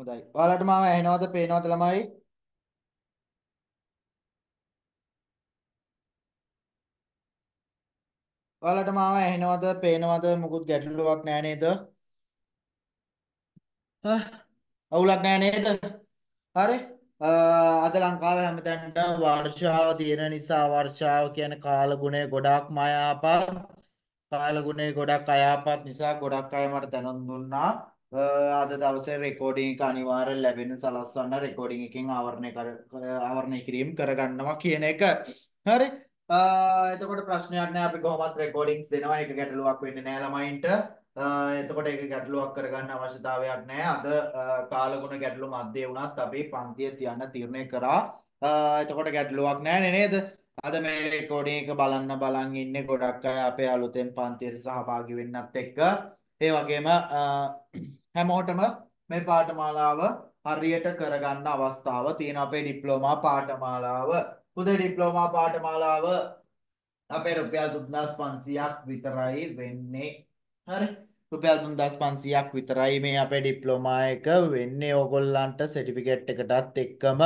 හොඳයි. ඔයාලට මාව ඇහෙනවද පේනවද ළමයි? ඔයාලට මාව ඇහෙනවද පේනවද මුකුත් ගැටලුවක් නෑ නේද? අවුලක් නෑ නේද? හරි. අද ලංකාවේ හැමතැනට වර්ෂාව තියෙන නිසා වර්ෂාව කියන කාලගුණය ගොඩාක් මායාපත් කාලගුණය ගොඩක් අයාපත් නිසා ගොඩක් අය මට දැනුම් දුන්නා අද දවසේ රෙකෝඩින් එක අනිවාර්යෙන් ලැබෙන සලස්වන්න රෙකෝඩින් එකෙන් ආවරණය කර ආවරණය කිරීම කරගන්නවා කියන එක. හරි. එතකොට ප්‍රශ්නයක් නෑ අපි කොහොමත් රෙකෝඩින්ග්ස් දෙනවා ඒක ගැටලුවක් වෙන්නේ නෑ ළමයින්ට. එතකොට ඒක ගැටලුවක් කරගන්න අවශ්‍යතාවයක් නෑ. අද කාලගුණ ගැටලු මැද්දේ වුණත් අපි පන්තිය තියන්න තීරණය කරා. එතකොට ගැටලුවක් නෑනේ නේද? අද මේ රෙකෝඩින් එක බලන්න බලන් ඉන්නේ ගොඩක් අය අපේ අලුතෙන් පන්තියට සහභාගී වෙන්නත් එක්ක. ඒ වගේම හැමෝටම මේ පාඨමාලාව හරියට කරගන්න අවස්ථාව තියෙන අපේ ඩිප්ලෝමා පාඨමාලාව. පුදේ ඩිප්ලෝමා පාඨමාලාව අපේ රුපියල් 3500ක් විතරයි වෙන්නේ. හරි. රුපියල් 3500ක් විතරයි මේ අපේ ඩිප්ලෝමා එක වෙන්නේ ඕගොල්ලන්ට සර්ටිෆිකේට් එකටත් එක්කම.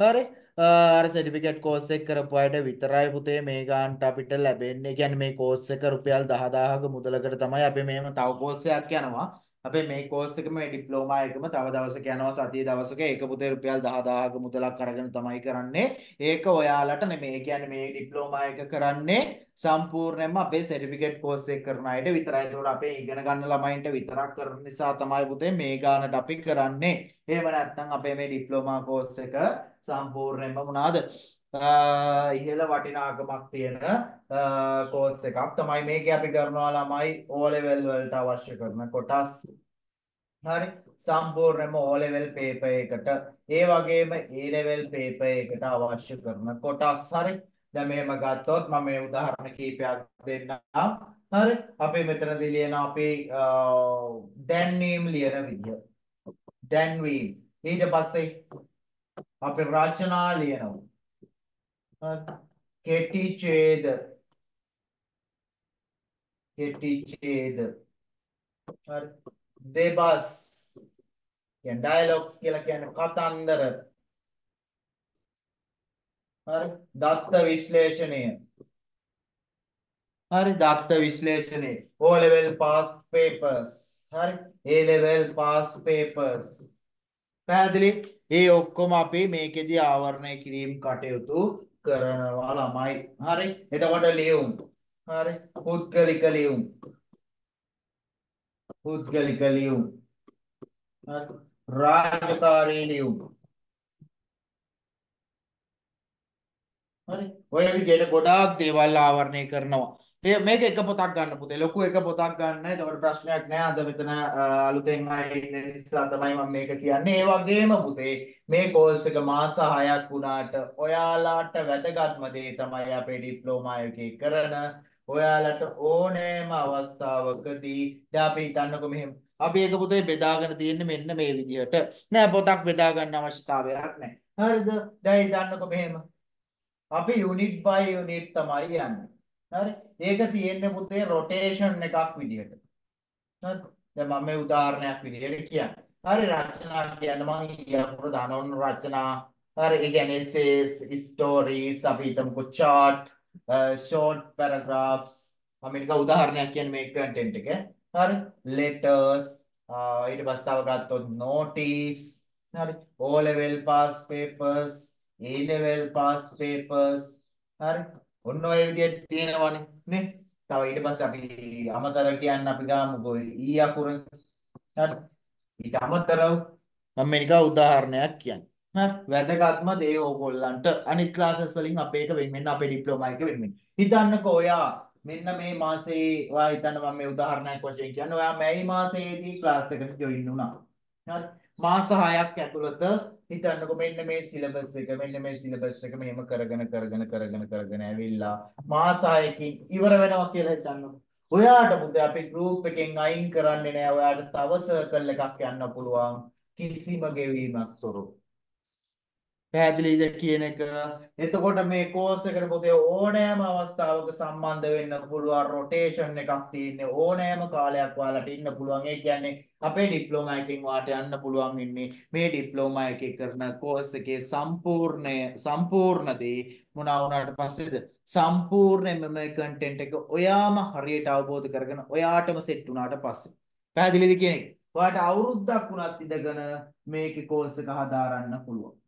හරි. අර සර්ටිෆිකේට් කෝස් එක කරපු අයට විතරයි පුතේ මේ ගානට අපිට ලැබෙන්නේ. කියන්නේ මේ කෝස් එක රුපියල් 10000ක මුදලකට තමයි අපි මෙහෙම තව කෝස් එකක් යනවා. අපේ මේ කෝස් එකම මේ ඩිප්ලෝමා එකම තව දවසක යනවා සතිය දවසක ඒක පුතේ රුපියල් 10000ක මුදලක් අරගෙන තමයි කරන්නේ. ඒක ඔයාලට නෙමෙයි. ඒ කියන්නේ මේ ඩිප්ලෝමා එක කරන්නේ සම්පූර්ණයෙන්ම අපේ සර්ටිෆිකේට් කෝස් එක කරන අයට විතරයි. ඒකෝට අපේ ඉගෙන ගන්න ළමයින්ට විතරක් කරන නිසා තමයි පුතේ මේ ගානට අපි කරන්නේ. එහෙම නැත්නම් අපේ මේ ඩිප්ලෝමා කෝස් එක සම්පූර්ණයෙන්ම මොනවාද ඉහළ වටිනාකමක් තියෙන කෝස් එකක් තමයි මේක අපි කරනවා ළමයි O level වලට අවශ්‍ය කරන කොටස්. හරි? සම්පූර්ණයෙන්ම O level paper එකට ඒ වගේම A level paper එකට අවශ්‍ය කරන කොටස්. හරි? දැන් මෙහෙම ගත්තොත් මම මේ උදාහරණ කීපයක් දෙන්නම්. හරි? අපි මෙතනදී ලියන අපි දැන්වීම් ලියන විදිය. දැන්වීම්. ඊට පස්සේ අපි රචනා ලියනවා. කෙටි ඡේද. කෙටි ඡේද. හරි. දෙබස්. කියන්නේ ඩයලොග්ස් කියලා කියන්නේ කතන්දර. හරි. දත්ත විශ්ලේෂණය. හරි දත්ත විශ්ලේෂණය. O level past papers. හරි. A level past papers. පැහැදිලි ඒ ඔක්කොම අපි මේකෙදි ආවරණය කිරීම කටයුතු කරනවා ළමයි. හරි. එතකොට ලියුම්. හරි. පුද්ගලික ලියුම්. පුද්ගලික ලියුම්. හරි. රාජකාරී ලියුම්. හරි. ඔය විදිහට ගොඩාක් දේවල් ආවරණය කරනවා. මේක එක පොතක් ගන්න පුතේ ලොකු එක පොතක් ගන්න. එතකොට ප්‍රශ්නයක් නෑ. අද මෙතන අලුතෙන් අය ඉන්න නිසා තමයි මම මේක කියන්නේ. ඒ වගේම පුතේ මේ කෝස් එක මාස 6ක් වුණාට ඔයාලාට වැදගත්ම දේ තමයි අපේ ඩිප්ලෝමා එකේ කරන ඔයාලට ඕනෑම අවස්ථාවකදී දැන් අපි හිතන්නකො මෙහෙම අපි ඒක පුතේ බෙදාගෙන තියෙන්නේ මෙන්න මේ විදිහට. නෑ පොතක් බෙදා ගන්න අවශ්‍යතාවයක් නෑ. හරිද? දැන් හිතන්නකො මෙහෙම. අපි යුනිට් බයි යුනිට් තමයි යන්නේ. හරි ඒක තියෙන්නේ පුතේ රොටේෂන් එකක් විදිහට හරි දැන් මම මේ උදාහරණයක් විදිහට කියන්නේ. හරි රචනා කියන්න මම ඊයපුර දානෝන් රචනා. හරි ඒ කියන්නේ essays stories අපි හිතමුකෝ chart short paragraphs. මම මේක උදාහරණයක් කියන්නේ මේ content එක. හරි letters ඊට පස්සේ තව ගත්තොත් notice. හරි O level pass papers A level pass papers. හරි ඔන්න ඔය විදිහට තියෙනවනේ නේ. තව ඊට පස්සේ අපි අමතර කියන්න අපි ගාමුකෝ ඊ අකුර. හරි. ඊට අමතරව මම මේක උදාහරණයක් කියන්නේ. හරි. වැදගත්ම දේ ඕගොල්ලන්ට අනිත් ක්ලාසස් වලින් අපේ එක වෙන් වෙන්න අපේ ඩිප්ලෝමා එක වෙන් වෙන්න. හිතන්නකෝ ඔයා මෙන්න මේ මාසේ ඔයා හිතන්න මම මේ උදාහරණයක් වශයෙන් කියන්නේ ඔයා මැයි මාසයේදී ක්ලාස් එකට ජොයින් වුණා. හරි. මාස 6ක් ඇතුළත හිතන්නකො මෙන්න මේ සිලබස් එක මෙන්න මේ සිලබස් එක මෙහෙම කරගෙන කරගෙන කරගෙන කරගෙන ඇවිල්ලා මාස 6කින් ඉවර වෙනවා කියලා හිතන්නකො. ඔයාට පුතේ අපි ගෲප් එකෙන් අයින් කරන්නේ නෑ. ඔයාට තව සර්කල් එකක් යන්න පුළුවන් කිසිම ගෙවීමක් තොරව. පැහැදිලිද කියන එක? එතකොට මේ කෝස් එකට පොතේ ඕනෑම අවස්ථාවක සම්බන්ධ වෙන්න පුළුවන් රොටේෂන් එකක් තියෙන්නේ. ඕනෑම කාලයක් ඔයාලට ඉන්න පුළුවන්. ඒ කියන්නේ අපේ ඩිප්ලෝමා එකෙන් වාට යන්න පුළුවන් ඉන්නේ. මේ ඩිප්ලෝමා එකේ කරන කෝස් එකේ සම්පූර්ණය සම්පූර්ණ දේ මොනවා වුණාට පස්සේද? සම්පූර්ණයෙන්ම මේ කන්ටෙන්ට් එක ඔයාම හරියට අවබෝධ කරගෙන ඔයාටම සෙට් වුණාට පස්සේ. පැහැදිලිද කියන එක? ඔයාට අවුරුද්දක් වුණත් ඉඳගෙන මේකේ කෝස් එක හදාරන්න පුළුවන්.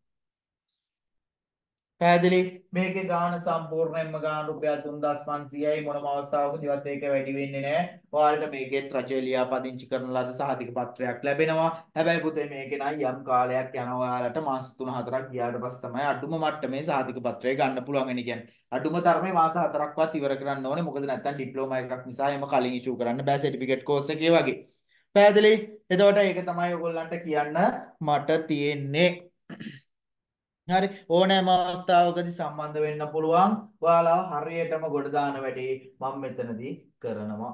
පැහැදිලි මේකේ ගාණ සම්පූර්ණයෙන්ම ගාණ රුපියල් 3500යි මොනම අවස්ථාවකදීවත් ඒක වැඩි වෙන්නේ නැහැ. ඔයාලට මේකෙත් රජය ලියාපදිංචි කරන ලද සහතික පත්‍රයක් ලැබෙනවා. හැබැයි පුතේ මේකේ නම් යම් කාලයක් යනවා ඔයාලට මාස 3-4ක් ගියාට පස්සේ තමයි අඩුම මට්ටමේ සහතික පත්‍රය ගන්න පුළුවන් වෙන්නේ කියන්නේ. අඩුම තරමේ මාස 4ක්වත් ඉවර කරන්න ඕනේ. මොකද නැත්තම් ඩිප්ලෝමා එකක් නිසා එම කලින් ඉෂුව කරන්න බෑ සර්ටිෆිකේට් කෝස් එකේ වගේ. පැහැදිලි? එතකොට ඒක තමයි ඔයගොල්ලන්ට කියන්න මට තියෙන්නේ. හරි. ඕනෑම අවස්ථාවකදී සම්බන්ධ වෙන්න පුළුවන්. ඔයාලා හරියටම ගොඩ දාන වැඩේ මම මෙතනදී කරනවා.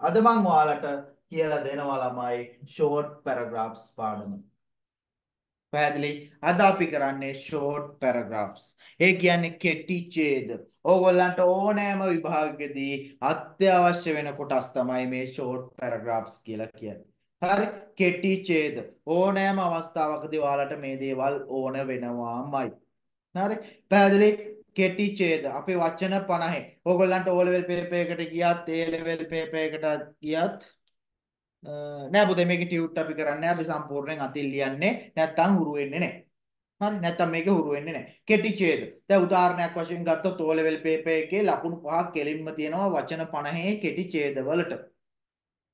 අද මම ඔයාලට කියලා දෙනවා ළමයි ෂෝට් පැරග්‍රාෆ්ස් පාඩම. පැහැදිලි? අද අපි කරන්නේ ෂෝට් පැරග්‍රාෆ්ස් ඒ කියන්නේ කෙටි ඡේද. ඕගොල්ලන්ට ඕනෑම විභාගයකදී අත්‍යවශ්‍ය වෙන කොටස් තමයි මේ ෂෝට් පැරග්‍රාෆ්ස් කියලා කියන්නේ. හරි කෙටි ඡේද ඕනෑම අවස්ථාවකදී ඔයාලට මේ දේවල් ඕන වෙනවාමයි. හරි පැහැදිලි කෙටි ඡේද අපේ වචන 50 ඕගොල්ලන්ට O level paper එකට ගියත් A level paper එකට ගියත් නෑ පුතේ මේක ටියුට් අපි කරන්නේ අපි සම්පූර්ණයෙන් අතින් ලියන්නේ නැත්තම් හුරු වෙන්නේ නෑ. හරි නැත්තම් මේක හුරු වෙන්නේ නැහැ. කෙටි ඡේද. දැන් උදාහරණයක් වශයෙන් ගත්තොත් O level paper එකේ ලකුණු පහක් කෙලින්ම තියෙනවා වචන 50 කෙටි ඡේද වලට.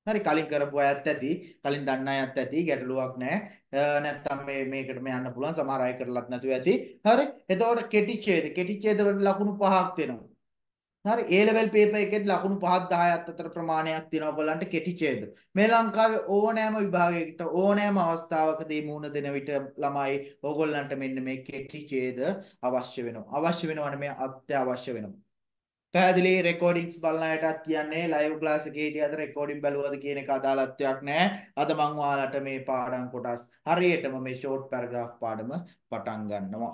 හරි කලින් කරපු අයත් ඇති කලින් දන්න අයත් ඇති ගැටලුවක් නැහැ නැත්තම් මේ මේකටම යන්න පුළුවන් සමහර අය කරලත් නැතුව ඇති හරි එතකොට කෙටි ඡේද කෙටි ඡේද වලට ලකුණු පහක් දෙනවා හරි A level paper එකෙත් ලකුණු 5ක් 10ක් අතර ප්‍රමාණයක් තියෙනවා ඔයගලන්ට කෙටි ඡේද. මේ ලංකාවේ ඕනෑම විභාගයකට ඕනෑම අවස්ථාවකදී මුහුණ දෙන විට ළමයි ඕගොල්ලන්ට මෙන්න මේ කෙටි ඡේද අවශ්‍ය වෙනවා. අවශ්‍ය වෙනවනේ මේ අත්‍යවශ්‍ය වෙනවා. පැහැදිලි රෙකෝඩින්ග්ස් බලන අයටත් කියන්නේ ලයිව් ක්ලාස් එකේ හිටියද රෙකෝඩින් බැලුවද කියන එක අදාළත්වයක් නැහැ. අද මම ඔයාලට මේ පාඩම් කොටස් හරියටම මේ ෂෝට් පැරග්‍රාෆ් පාඩම පටන් ගන්නවා.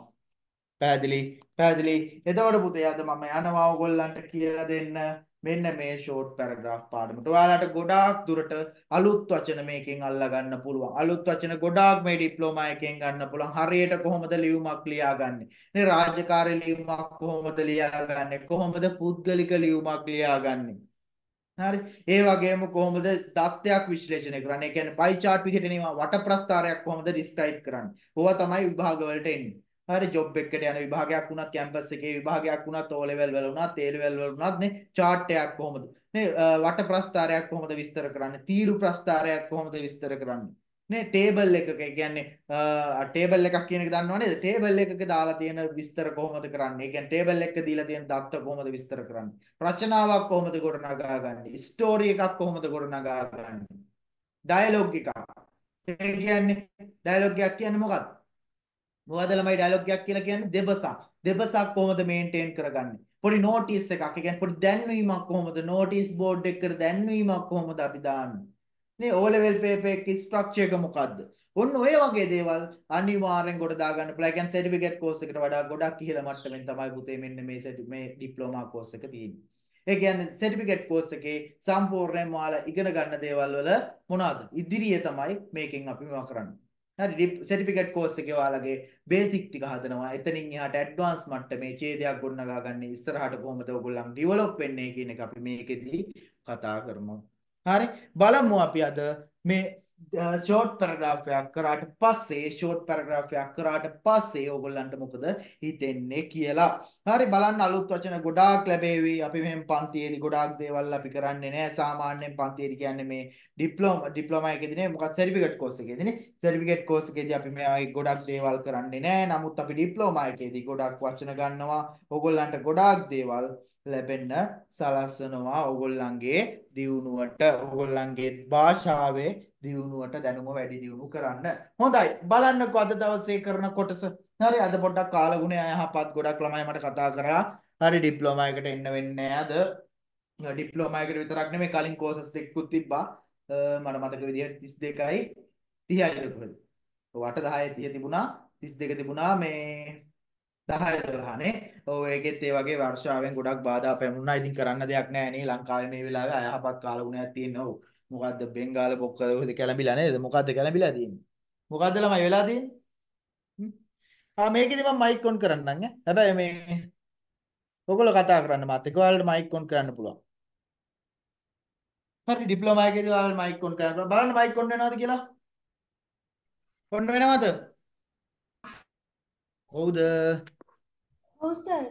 පැහැදිලි පැහැදිලි. එතකොට පුතේ අද මම යනවා ඔයගොල්ලන්ට කියලා දෙන්න මෙන්න මේ ෂෝට් පැරග්‍රාෆ් පාඩමට. ඔයාලට ගොඩාක් දුරට අලුත් වචන මේකෙන් අල්ලා ගන්න පුළුවන්. අලුත් වචන ගොඩාක් මේ ඩිප්ලෝමා එකෙන් ගන්න පුළුවන්. හරියට කොහොමද ලියුමක් ලියාගන්නේ? නේ රාජකාරී ලියුමක් කොහොමද ලියාගන්නේ? කොහොමද පුද්ගලික ලියුමක් ලියාගන්නේ? හරි. ඒ වගේම කොහොමද தත්ත්වයක් විශ්ලේෂණය කරන්නේ? ඒ කියන්නේ පයි chart විදිහට නෙවෙයි වට ප්‍රස්ථාරයක් කොහොමද ඩිස්ක්‍රයිබ් කරන්නේ? ඕවා තමයි විභාග වලට එන්නේ. හරි ජොබ් එකකට යන විභාගයක් වුණත් කැම්පස් එකේ විභාගයක් වුණත් O level වල වුණත් A level වල වුණත් නේ chart එකක් කොහොමද? නේ වට ප්‍රස්ථාරයක් කොහොමද විස්තර කරන්නේ? තීරු ප්‍රස්ථාරයක් කොහොමද විස්තර කරන්නේ? නේ ටේබල් එකක ඒ කියන්නේ ටේබල් එකක් කියන එක දන්නව නේද? ටේබල් එකක දාලා තියෙන විස්තර කොහොමද කරන්නේ? ඒ කියන්නේ ටේබල් එකක දීලා තියෙන දත්ත කොහොමද විස්තර කරන්නේ? රචනාවක් කොහොමද ගොඩනගා ගන්නේ ස්ටෝරි එකක් කොහොමද ගොඩනගා ගන්නේ ඩයලොග් එකක්. ඒ කියන්නේ ඩයලොග් එකක් කියන්නේ මොකක්ද? මොකද ළමයි ඩයලොග් එකක් කියලා කියන්නේ දෙබසක්. දෙබසක් කොහොමද මේන්ටේන් කරගන්නේ? පොඩි නෝටිස් එකක්. ඒ කියන්නේ පොඩි දැන්වීමක් කොහොමද නෝටිස් බෝඩ් එකකට දැන්වීමක් කොහොමද අපි දාන්නේ? නේ O level paper එකේ ස්ට්‍රක්චර් එක මොකද්ද? ඔන්න ඔය වගේ දේවල් අනිවාර්යෙන් කොට දාගන්න පුළුවන්. ඒ කියන්නේ සර්ටිෆිකේට් කෝස් එකට වඩා ගොඩක් ඉහළ මට්ටමින් තමයි පුතේ මෙන්න මේ මේ ඩිප්ලෝමා කෝස් එක තියෙන්නේ. ඒ කියන්නේ සර්ටිෆිකේට් කෝස් එකේ සම්පූර්ණයෙන්ම ඔයාලා ඉගෙන ගන්න දේවල් වල මොනවද? ඉදිරියේ තමයි මේකෙන් අපි මේවා කරන්නේ. හරි සර්ටිෆිකේට් කෝස් එකේ ඔයාලගේ බේසික් ටික හදනවා. එතනින් එහාට ඇඩ්වාන්ස් මට්ටමේ ඡේදයක් ගොඩනගා ගන්න ඉස්සරහට කොහොමද ඔයගොල්ලන් ඩිවෙලොප් වෙන්නේ කියන එක අපි මේකෙදී කතා කරමු. හරි බලමු අපි අද මේ ෂෝට් පැරග්‍රාෆ් එකක් කරාට පස්සේ ෂෝට් පැරග්‍රාෆ් එකක් කරාට පස්සේ ඕගොල්ලන්ට මොකද හිතෙන්නේ කියලා. හරි බලන්න අලුත් වචන ගොඩාක් ලැබෙවි. අපි මෙහෙම පන්තියේදී ගොඩාක් දේවල් අපි කරන්නේ නැහැ. සාමාන්‍යයෙන් පන්තියේදී කියන්නේ මේ ඩිප්ලෝමා ඩිප්ලෝමා එකේදී නේ මොකක්ද සර්ටිෆිකේට් කෝස් එකේදී නේ. සර්ටිෆිකේට් කෝස් එකේදී අපි මේ ගොඩක් දේවල් කරන්නේ නැහැ. නමුත් අපි ඩිප්ලෝමා එකේදී ගොඩක් වචන ගන්නවා. ඕගොල්ලන්ට ගොඩාක් දේවල් ලැබෙන්න සලස්වනවා ඕගොල්ලන්ගේ දියුණුවට ඕගොල්ලන්ගේ භාෂාවේ දියුණුවට දැනුම වැඩි දියුණු කරන්න. හොඳයි. බලන්නකෝ අද දවසේ කරන කොටස. හරි අද පොඩ්ඩක් කාලගුණය යහපත් ගොඩක් ළමයි මට කතා කරා. හරි ඩිප්ලෝමා එකට එන්න වෙන්නේ අද. ඩිප්ලෝමා එකට විතරක් නෙමෙයි කලින් කෝසස් දෙකකුත් තිබ්බා. මට මතක විදිහට 32යි 30යි දුකද. වට 10 30 තිබුණා. 32 තිබුණා මේ 10 12නේ. ඔව් ඒකෙත් ඒ වගේ වර්ෂාවෙන් ගොඩක් බාධා පැමුණා. ඉතින් කරන්න දෙයක් නැහැ නේ. ලංකාවේ මේ වෙලාවේ අයහපත් කාලගුණයක් තියෙනවා. ඔව්. මොකද්ද බෙන්ගාල පොක්කද කැළඹිලා නේද? මොකද්ද කැළඹිලා තියෙන්නේ? මොකද්ද ළමයි වෙලා තියෙන්නේ? ආ මේකෙදි මම මයික් ඔන් කරන්නම් ඈ. හැබැයි මේ ඔයගොල්ලෝ කතා කරන්න මාත් එක්ක ඔයාලට මයික් ඔන් කරන්න පුළුවන්. හරි ඩිප්ලෝමා එකේදී ඔයාලට මයික් ඔන් කරන්න පුළුවන්. බලන්න මයික් ඔන් වෙනවද කියලා. ඔන් වෙනවද? හවුද? ඔව් සර්.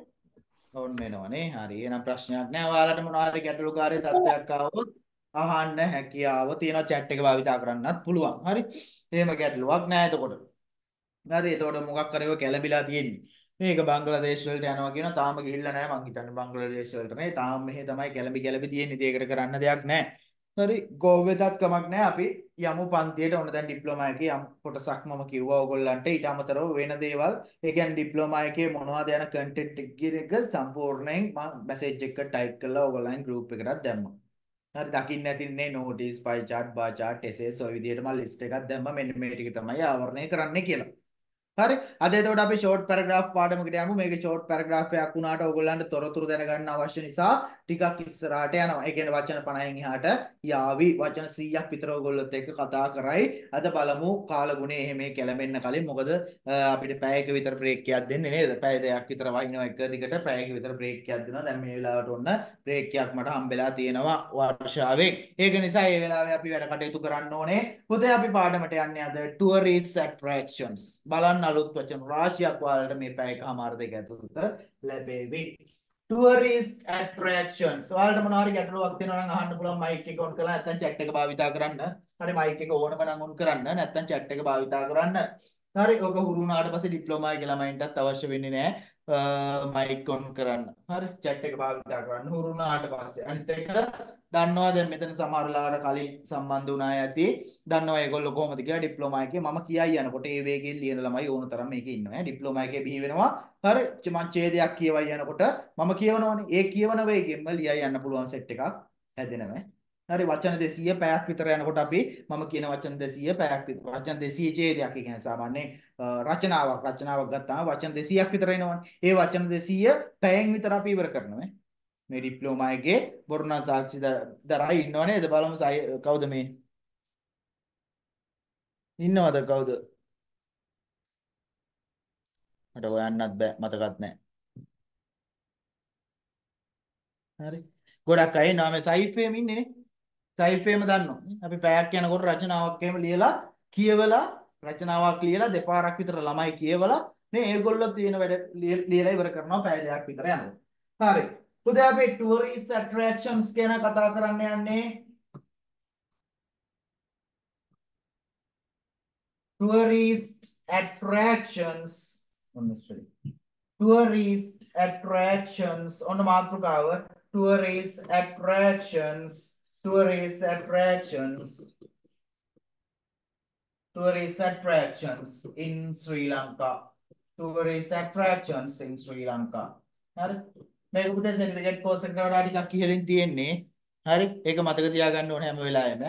ඔන්න වෙනවනේ. හරි. එහෙනම් ප්‍රශ්නයක් නැහැ. ඔයාලට මොනවා හරි ගැටලුකාරී තත්ත්වයක් ආවොත් අහන්න හැකියාව තියෙන chat එක භාවිතා කරන්නත් පුළුවන්. හරි. එහෙම ගැටලුවක් නැහැ එතකොට. හරි. එතකොට මොකක් කරේව කැළඹිලා තියෙන්නේ. මේක බංග්ලාදේශ වලට යනවා කියන තාම ගිහිල්ලා නැහැ මං හිතන්නේ බංග්ලාදේශ වලට නේ. තාම මෙහෙ තමයි කැළඹි කැළඹි තියෙන්නේ. ඒකට කරන්න දෙයක් නැහැ. හරි. ගෝවෙදත් කමක් නැහැ. අපි යමු පන්තියට ඕන දැන් ඩිප්ලෝමා එකේ යම් කොටසක් මම කිව්වා ඕගොල්ලන්ට ඊට අමතරව වෙන දේවල් ඒ කියන්නේ ඩිප්ලෝමා එකේ මොනවද යන කන්ටෙන්ට් එක සම්පූර්ණයෙන් මම මැසේජ් එක ටයිප් කරලා ඕගොල්ලන් ගෲප් එකකට දැම්මා. හරි දකින්න ඇතින්නේ notice pie chart bar chart essays ඔය විදිහට මම ලිස්ට් එකක් දැම්මා මෙන්න මේ ටික තමයි ආවරණය කරන්න කියලා. හරි අද එතකොට අපි ෂෝට් පැරග්‍රාෆ් පාඩමකට යමු මේක ෂෝට් පැරග්‍රාෆ් එකක් වුණාට ඕගොල්ලන්ට තොරතුරු දැනගන්න අවශ්‍ය නිසා ටිකක් ඉස්සරහට යනවා. ඒ කියන්නේ වචන 50න් එහාට යාවි. වචන 100ක් විතර ඕගොල්ලොත් එක්ක කතා කරයි. අද බලමු කාලගුණේ එහෙම කැළඹෙන්න කලින් මොකද අපිට පැයක විතර බ්‍රේක් එකක් දෙන්නේ නේද? පැය දෙකක් විතර වහිනවා එක දිගට පැයක විතර බ්‍රේක් එකක් දෙනවා. දැන් මේ වෙලාවට ඔන්න බ්‍රේක් එකක් මට හම්බෙලා තියෙනවා වර්ෂාවේ. ඒක නිසා මේ වෙලාවේ අපි වැඩ කටයුතු කරන්න ඕනේ. පුතේ අපි පාඩමට යන්නේ අද tourist attractions. බලන්න අලුත් වචන රාශියක් ඔයාලට මේ පැයකමාර දෙක ඇතුළත ලැබෙවි. Tourist attractions. ඔයාලට මොනවා හරි ගැටලුවක් තියෙනවා නම් අහන්න පුළුවන් මයික් එක ඔන් කරලා නැත්නම් chat එක භාවිතා කරන්න. හරි මයික් එක ඕනම නම් ඔන් කරන්න නැත්නම් chat එක භාවිතා කරන්න. හරි ඔක හුරු වුණාට පස්සේ ඩිප්ලෝමා එක ළමයින්ටත් අවශ්‍ය වෙන්නේ නැහැ මයික් ඔන් කරන්න. හරි chat එක භාවිතා කරන්න හුරු වුණාට පස්සේ. අනිත් එක දන්නවා දැන් මෙතන සමහර වෙලාවට කලින් සම්බන්ධ වුණා ඇති. දන්නවා ඒගොල්ලෝ කොහොමද කියලා ඩිප්ලෝමා එකේ මම කියයි යනකොට ඒ වේගයෙන් ලියන ළමයි ඕන තරම් මේකේ ඉන්නවා. ඩිප්ලෝමා එකේ බිහි වෙනවා. හරි මං ඡේදයක් කියවයි යනකොට මම කියවනවනේ. ඒ කියවන වේගෙන්ම ලියයි යන්න පුළුවන් සෙට් එකක් හැදෙනවා. හරි වචන 200 පැයක් විතර යනකොට අපි මම කියන වචන 200 පැයක් විතර වචන 200 ඡේදයක් කියන්නේ සාමාන්‍යයෙන් රචනාවක් රචනාවක් ගත්තාම වචන 200ක් විතර එනවනේ. ඒ වචන 200 පැයෙන් විතර අපි ඉවර කරනවා. මේ ඩිප්ලෝමා එකේ බොරුණා සාක්ෂි දරා ඉන්නව නේද බලමු කවුද මේ? ඉන්නවද කවුද? මට හොයන්නත් බෑ මතකත් නෑ. හරි. ගොඩක් අය ඉන්නවා. මේ සයිෆේම ඉන්නේ නේ. සයිෆේම දන්නවා. අපි පැයක් යනකොට රචනාවක් එහෙම ලියලා කියවලා රචනාවක් ලියලා දෙපාරක් විතර ළමයි කියවලා නේ ඒගොල්ලෝ තියෙන වැඩ ලියලා ඉවර කරනවා පැය දෙකක් විතර යනවා හරි. පුතේ අපි tourist attractions ගැන කතා කරන්න යන්නේ. tourist attractions. on the street tourist attractions. on the මාතෘකාව. tourist attractions. Tourist attractions tourist attractions in Sri Lanka tourist attractions in Sri Lanka හරි මේක පුතේ සර්ටිෆිකේට් කෝස් එකට වඩා ටිකක් ඉහළින් තියෙන්නේ. හරි. ඒක මතක තියාගන්න ඕනේ හැම වෙලාවෙම.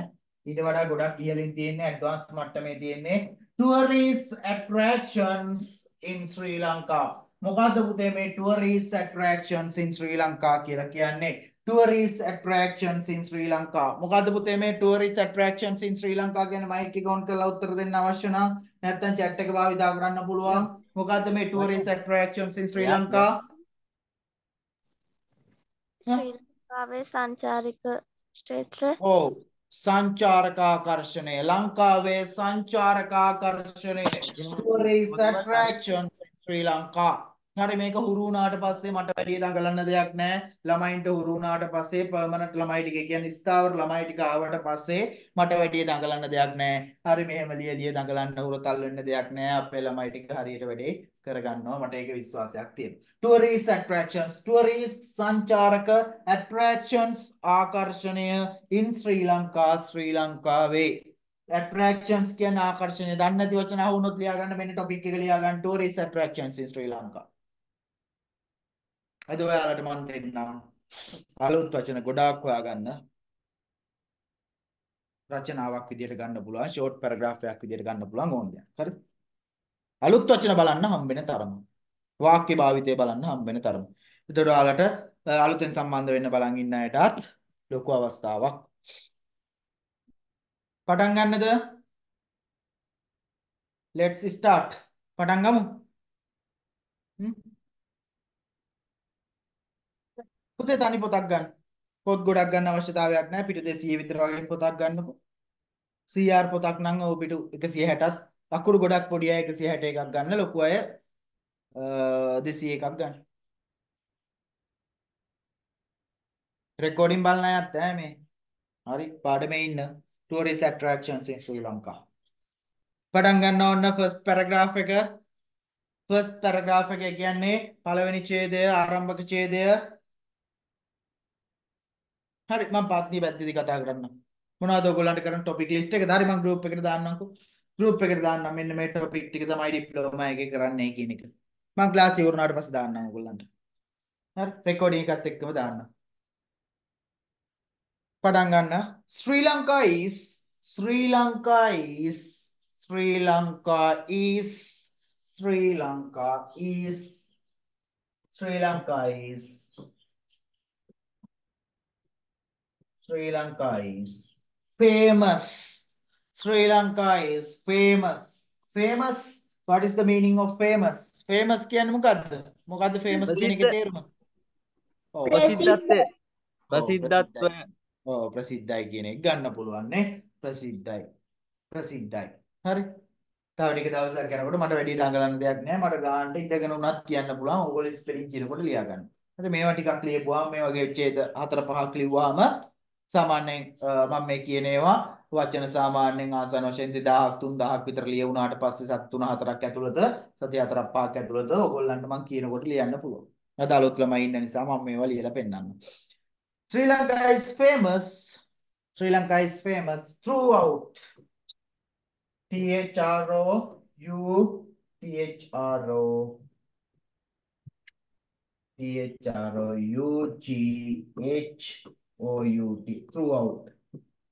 ඊට වඩා ගොඩක් ඉහළින් තියෙන්නේ ඇඩ්වාන්ස් මට්ටමේ තියෙන්නේ tourist attractions in Sri Lanka. මොකද්ද පුතේ මේ tourist attractions in Sri Lanka කියලා කියන්නේ? Tourist attractions in Sri Lanka. මොකද්ද පුතේ මේ tourist attractions in Sri Lanka කියන මයික් එක ඔන් කරලා උත්තර දෙන්න අවශ්‍ය නම් නැත්නම් chat එක භාවිතා කරන්න පුළුවන්. මොකද්ද මේ tourist attractions in Sri Lanka? ශ්‍රී ලංකාවේ සංචාරික ක්ෂේත්‍රය ඔව් සංචාරක ආකර්ෂණය ලංකාවේ සංචාරක ආකර්ෂණය tourist attraction ශ්‍රී ලංකා හරි මේක හුරු වුණාට පස්සේ මට වැඩි දඟලන්න දෙයක් නැහැ ළමයින්ට හුරු වුණාට පස්සේ පර්මනන්ට් ළමයි ටික කියන්නේ ස්ථාවර ළමයි ටික ආවට පස්සේ මට වැඩි දඟලන්න දෙයක් නැහැ හරි මෙහෙම ලියලිය දඟලන්න හුරතල් වෙන්න දෙයක් නැහැ අපේ ළමයි ටික හරියට වැඩේ කරගන්නවා. මට ඒක විශ්වාසයක් තියෙනවා. Tourist attractions tourist සංචාරක attractions ආකර්ෂණය in ශ්‍රී ලංකා ශ්‍රී ලංකාවේ attractions කියන ආකර්ෂණය. දන්නේ නැති වචන අහුනොත් ලියා ගන්න මෙන්න topic එක ලියා ගන්න tourist attractions in ශ්‍රී ලංකා අද ඔයාලට මම දෙන්නම් අලුත් වචන ගොඩාක් හොයාගන්න රචනාවක් විදියට ගන්න පුළුවන් ෂෝට් පැරග්‍රාෆ් එකක් විදියට ගන්න පුළුවන් ඕන දෙයක් හරි අලුත් වචන බලන්න හම්බෙන තරම. වාක්‍ය භාවිතය බලන්න හම්බෙන තරම. එතකොට ඔයාලට අලුතෙන් සම්බන්ධ වෙන්න බලන් ඉන්න අයටත් ලොකු අවස්ථාවක්. පටන් ගන්නද? let's start. පටන් ගමු. පුතේ තනි පොතක් ගන්න. පොත් ගොඩක් ගන්න අවශ්‍යතාවයක් නැහැ. පිටු 200 විතර වගේ පොතක් ගන්නකො. CR පොතක් නම් ඔව් පිටු 160ත් අකුරු ගොඩක් පොඩි අය 161ක් ගන්න ලොකු අය 201ක් ගන්න. රෙකෝඩින් බලන අයත් ඈ මේ. හරි පාඩමේ ඉන්න tourist attractions in Sri Lanka. පටන් ගන්න ඕන first paragraph එක first paragraph එක කියන්නේ පළවෙනි ඡේදය ආරම්භක ඡේදය හරි මම පත්නි පැත්තේදී කතා කරන්නම්. මොනවද ඔයගොල්ලන්ට කරන්න ටොපික් ලිස්ට් එකද? හරි මම ගෲප් එකට දාන්නම්කෝ. ගෲප් එකට දාන්නම්. මෙන්න මේ ටොපික් ටික තමයි ඩිප්ලෝමා එකේ කරන්නේ කියන එක. මම ක්ලාස් ඉවරනාට පස්සේ දාන්නම් ඔයගොල්ලන්ට. හරි රෙකෝඩින් එකත් එක්කම දාන්නම්. පටන් ගන්න. ශ්‍රී Lanka is Sri Lanka is Sri Lanka is Sri Lanka is Sri Lanka is. Sri Lanka is famous. Sri Lanka is famous. Famous. What is the meaning of famous? Famous කියන්නේ මොකද්ද? මොකද්ද famous කියන එකේ තේරුම? ඔව් ප්‍රසිද්ධත්වය ප්‍රසිද්ධත්වය ඔව් ප්‍රසිද්ධයි කියන එක ගන්න පුළුවන් නේ. ප්‍රසිද්ධයි. ප්‍රසිද්ධයි. හරි. තව ටික දවසක් යනකොට මට වැඩි දඟලන්න දෙයක් නැහැ. මට ගානට ඉඳගෙන උනත් කියන්න පුළුවන්. ඕගොල්ලෝ ස්පෙලිං කියනකොට ලියා ගන්න. හරි මේවා ටිකක් ලියපුවාම මේ වගේ ඡේද හතර පහක් ලිව්වාම සාමාන්‍යයෙන් මම මේ කියන ඒවා වචන සාමාන්‍යයෙන් ආසන වශයෙන් 2000ක් 3000ක් විතර ලියුණාට පස්සේ සත් 3-4ක් ඇතුළත සති 4ක් 5ක් ඇතුළත ඕගොල්ලන්ට මම කියනකොට ලියන්න පුළුවන්. අද අලුත් ළමයි ඉන්න නිසා මම මේවා ලියලා පෙන්නන්නම්. Sri Lanka is famous. Sri Lanka is famous throughout. T H R O U T H R O T H R O U G H OUT throughout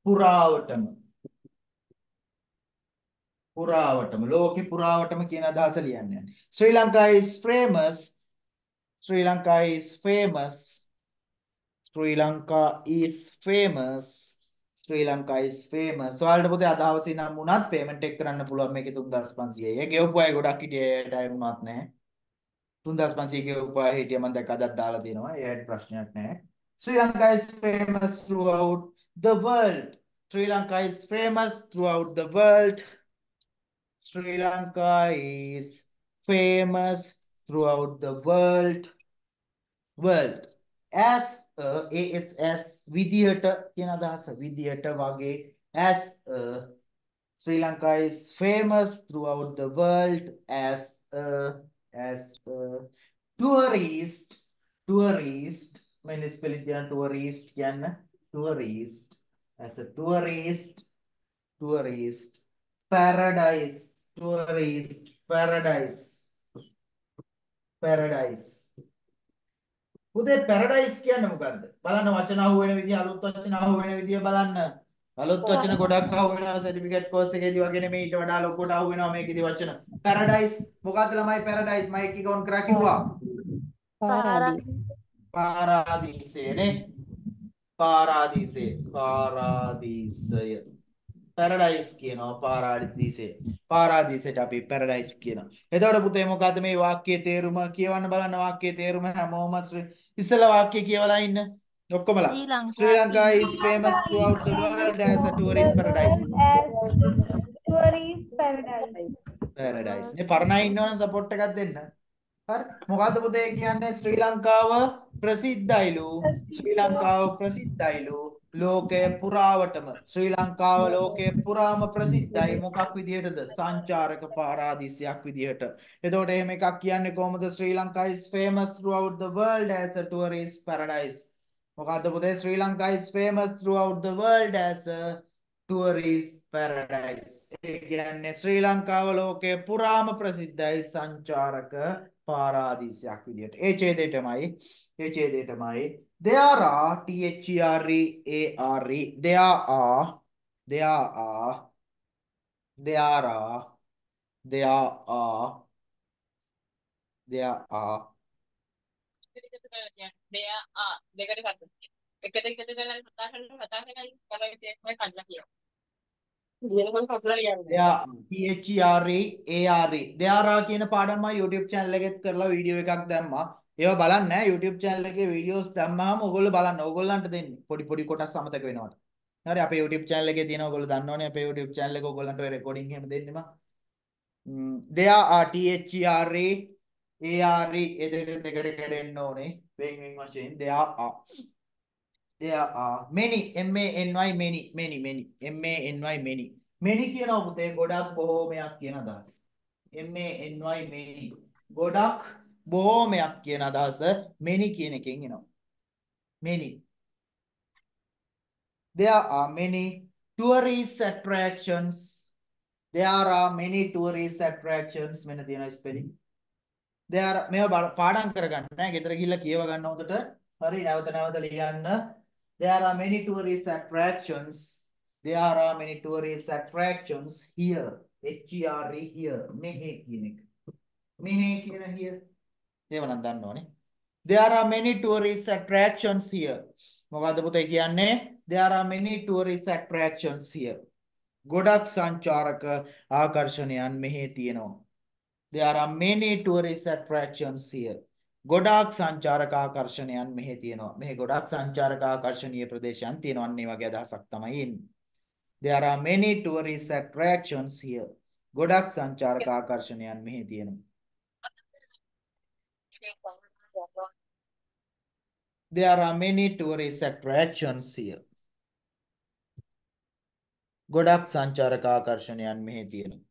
පුරාවටම පුරාවටම ලෝකෙ පුරාවටම කියන අදහස ලියන්න යන්නේ ශ්‍රී Lanka is famous Sri Lanka is famous Sri Lanka is famous Sri Lanka is famous ඔයාලට පොතේ අදහස නම් වුණත් පේමන්ට් එක කරන්න පුළුවන් මේකේ 3500යි. ඒ ගෙවපු අය ගොඩක් හිටියේ ටයිම් වුණත් නැහැ. 3500 ගෙවපු අය හිටිය මම දැක්ක අදත් දාලා තියෙනවා. ඒ හැට ප්‍රශ්නයක් නැහැ. Sri Lanka is famous throughout the world. Sri Lanka is famous throughout the world. Sri Lanka is famous throughout the world. World. As a ASS විදිහට කියන අදහස විදිහට වගේ as a Sri Lanka is famous throughout the world as a as a tourist tourist මෙන්න spelling කියන tourist කියන්න tourist. As a tourist tourist. Paradise tourist paradise. Paradise. පුතේ paradise කියන්නේ මොකද්ද? බලන්න වචන අහු වෙන විදිය අලුත් වචන අහු වෙන විදිය බලන්න. අලුත් වචන ගොඩක් අහු වෙනවා සර්ටිෆිකේට් කෝස් එකේදී වගේ නෙමෙයි ඊට වඩා ලොකුට අහු වෙනවා මේකේදී වචන. Paradise. මොකද්ද ළමයි paradise? මයික් එක ඔන් කරා කිව්වා. පාරාදීසයනේ පාරාදීසය. පාරාදීසය. පැරඩයිස් කියනවා පාරාදීසය. පාරාදීසයට අපි පැරඩයිස් කියනවා. එතකොට පුතේ මොකද්ද මේ වාක්‍යයේ තේරුම කියවන්න බලන්න. වාක්‍යයේ තේරුම හැමෝම ඉස්සෙල්ලා වාක්‍ය කියවලා ඉන්න. ඔක්කොමලා. ශ්‍රී Lanka is famous throughout the world as a tourist paradise. Tourist paradise. Paradise. නේ පරණයි ඉන්නවනම් සපෝට් එකක් දෙන්න හරි. මොකද්ද පුතේ කියන්නේ? ශ්‍රී ලංකාව ප්‍රසිද්ධයිලු ශ්‍රී ලංකාව ප්‍රසිද්ධයිලු ලෝකය පුරාවටම. ශ්‍රී ලංකාව ලෝකය පුරාම ප්‍රසිද්ධයි. මොකක් විදිහටද සංචාරක පාරාදීසයක් විදිහට එතකොට එහෙම එකක් කියන්නේ කොහොමද? ශ්‍රී Lanka is famous throughout the world as a tourist paradise. මොකද්ද පුතේ? ශ්‍රී Lanka is famous throughout the world as a tourist paradise. ඒ කියන්නේ ශ්‍රී ලංකාව ලෝකයේ පුරාම ප්‍රසිද්ධයි. සංචාරක පාරාදීසයක් විදිහට ඒ ඡේදයටමයි ඒ ඡේදයටමයි there are t h e r e a r e there are there are there are there are there are එකට එකතු කරලා කියන්නේ. දෙයා ආ දෙකට කතා. එකට එකතු කරලා කතා කරලා කතා කරලා තමයි තේරුම කඩලා කියනවා. දිනකොට කඩලා කියන්නේ. there are T H E R E A R E there are කියන පාඩම මම YouTube channel එකෙත් කරලා වීඩියෝ එකක් දැම්මා. ඒවා බලන්න ඈ YouTube channel එකේ වීඩියෝස් දැම්මාම ඔයගොල්ලෝ බලන්න. ඔයගොල්ලන්ට දෙන්නේ. පොඩි පොඩි කොටස් අමතක වෙනවට. හරි අපේ YouTube channel එකේ තියෙන ඔයගොල්ලෝ දන්නවනේ අපේ YouTube channel එක ඔයගොල්ලන්ට ඔය රෙකෝඩින් එහෙම දෙන්නෙම. ම්, there are T H E R E A R E ඒ දෙක දෙකට කැඩෙන්න ඕනේ. වෙන් වෙන් වශයෙන් there are there are many M A N Y many many many M A N Y many. Many කියනවා පුතේ ගොඩක් බොහෝමයක් කියන අදහස. M A N Y many. ගොඩක් බොහෝමයක් කියන අදහස many කියන එකෙන් එනවා. many. There are many tourist attractions. There are many tourist attractions. මෙන්න තියෙනවා spelling. There are මේවා බල- පාඩම් කරගන්න. නෑ ගෙදර ගිහිල්ලා කියව ගන්න හොඳට. හරි නැවත නැවත ලියන්න. There are many tourist attractions. There are many tourist attractions here. H E R E here. මෙහෙ කියන එක. මෙහෙ කියන here. ඒව නම් දන්නවනේ there are many tourist attractions here. මොකද්ද පුතේ කියන්නේ? There are many tourist attractions here. ගොඩක් සංචාරක ආකර්ෂණයන් මෙහි තියෙනවා. There are many tourist attractions here. ගොඩාක් සංචාරක ආකර්ෂණයන් මෙහි තියෙනවා. මෙහි ගොඩාක් සංචාරක ආකර්ෂණීය ප්‍රදේශයන් තියෙනවා. අන්න ඒ වගේ අදහසක් තමයි එන්නේ. There are many tourist attractions here. ගොඩක් සංචාරක ආකර්ෂණයන් මෙහි තියෙනවා. There are many tourist attractions here. ගොඩක් සංචාරක ආකර්ෂණයන් මෙහි තියෙනවා.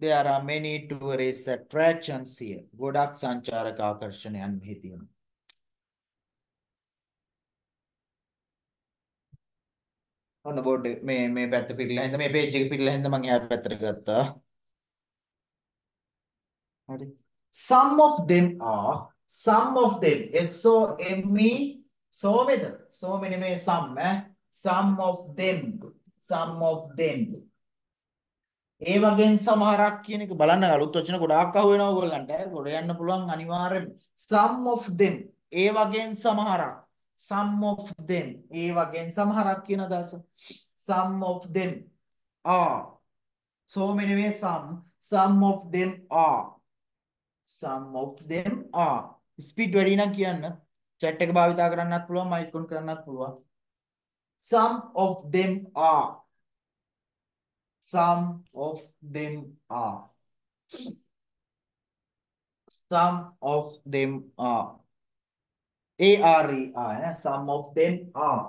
There are many tourist attractions here. ගොඩක් සංචාරක ආකර්ෂණයන් මෙහි තියෙනවා ඔන්න බෝඩ් මේ මේ පැත්ත පිටලා හින්දා මේ පේජ් එක පිටලා හින්දා මම එහා පැත්තට ගත්තා හරි some of them are some of them S O M E so මෙතන so මෙන්න මේ some ඈ some of them. Some of them. ඒ වගේන් සමහරක් කියන එක බලන්න අලුත් වචන ගොඩාක් අහු වෙනවා ඔයගොල්ලන්ට ගොඩ යන්න පුළුවන් අනිවාර්යෙන් some of them. ඒ වගේන් සමහරක්. Some of them. ඒ වගේන් සමහරක් කියන අදහස. Some of them are. So many way some some of them are. Some of them are. Speed වැඩි නම් කියන්න. Chat එක භාවිතා කරන්නත් පුළුවන් මයික් ඔන් කරන්නත් පුළුවන්. Some of them are. Some of them are. Some of them are. A R E R නේ? Some of them are.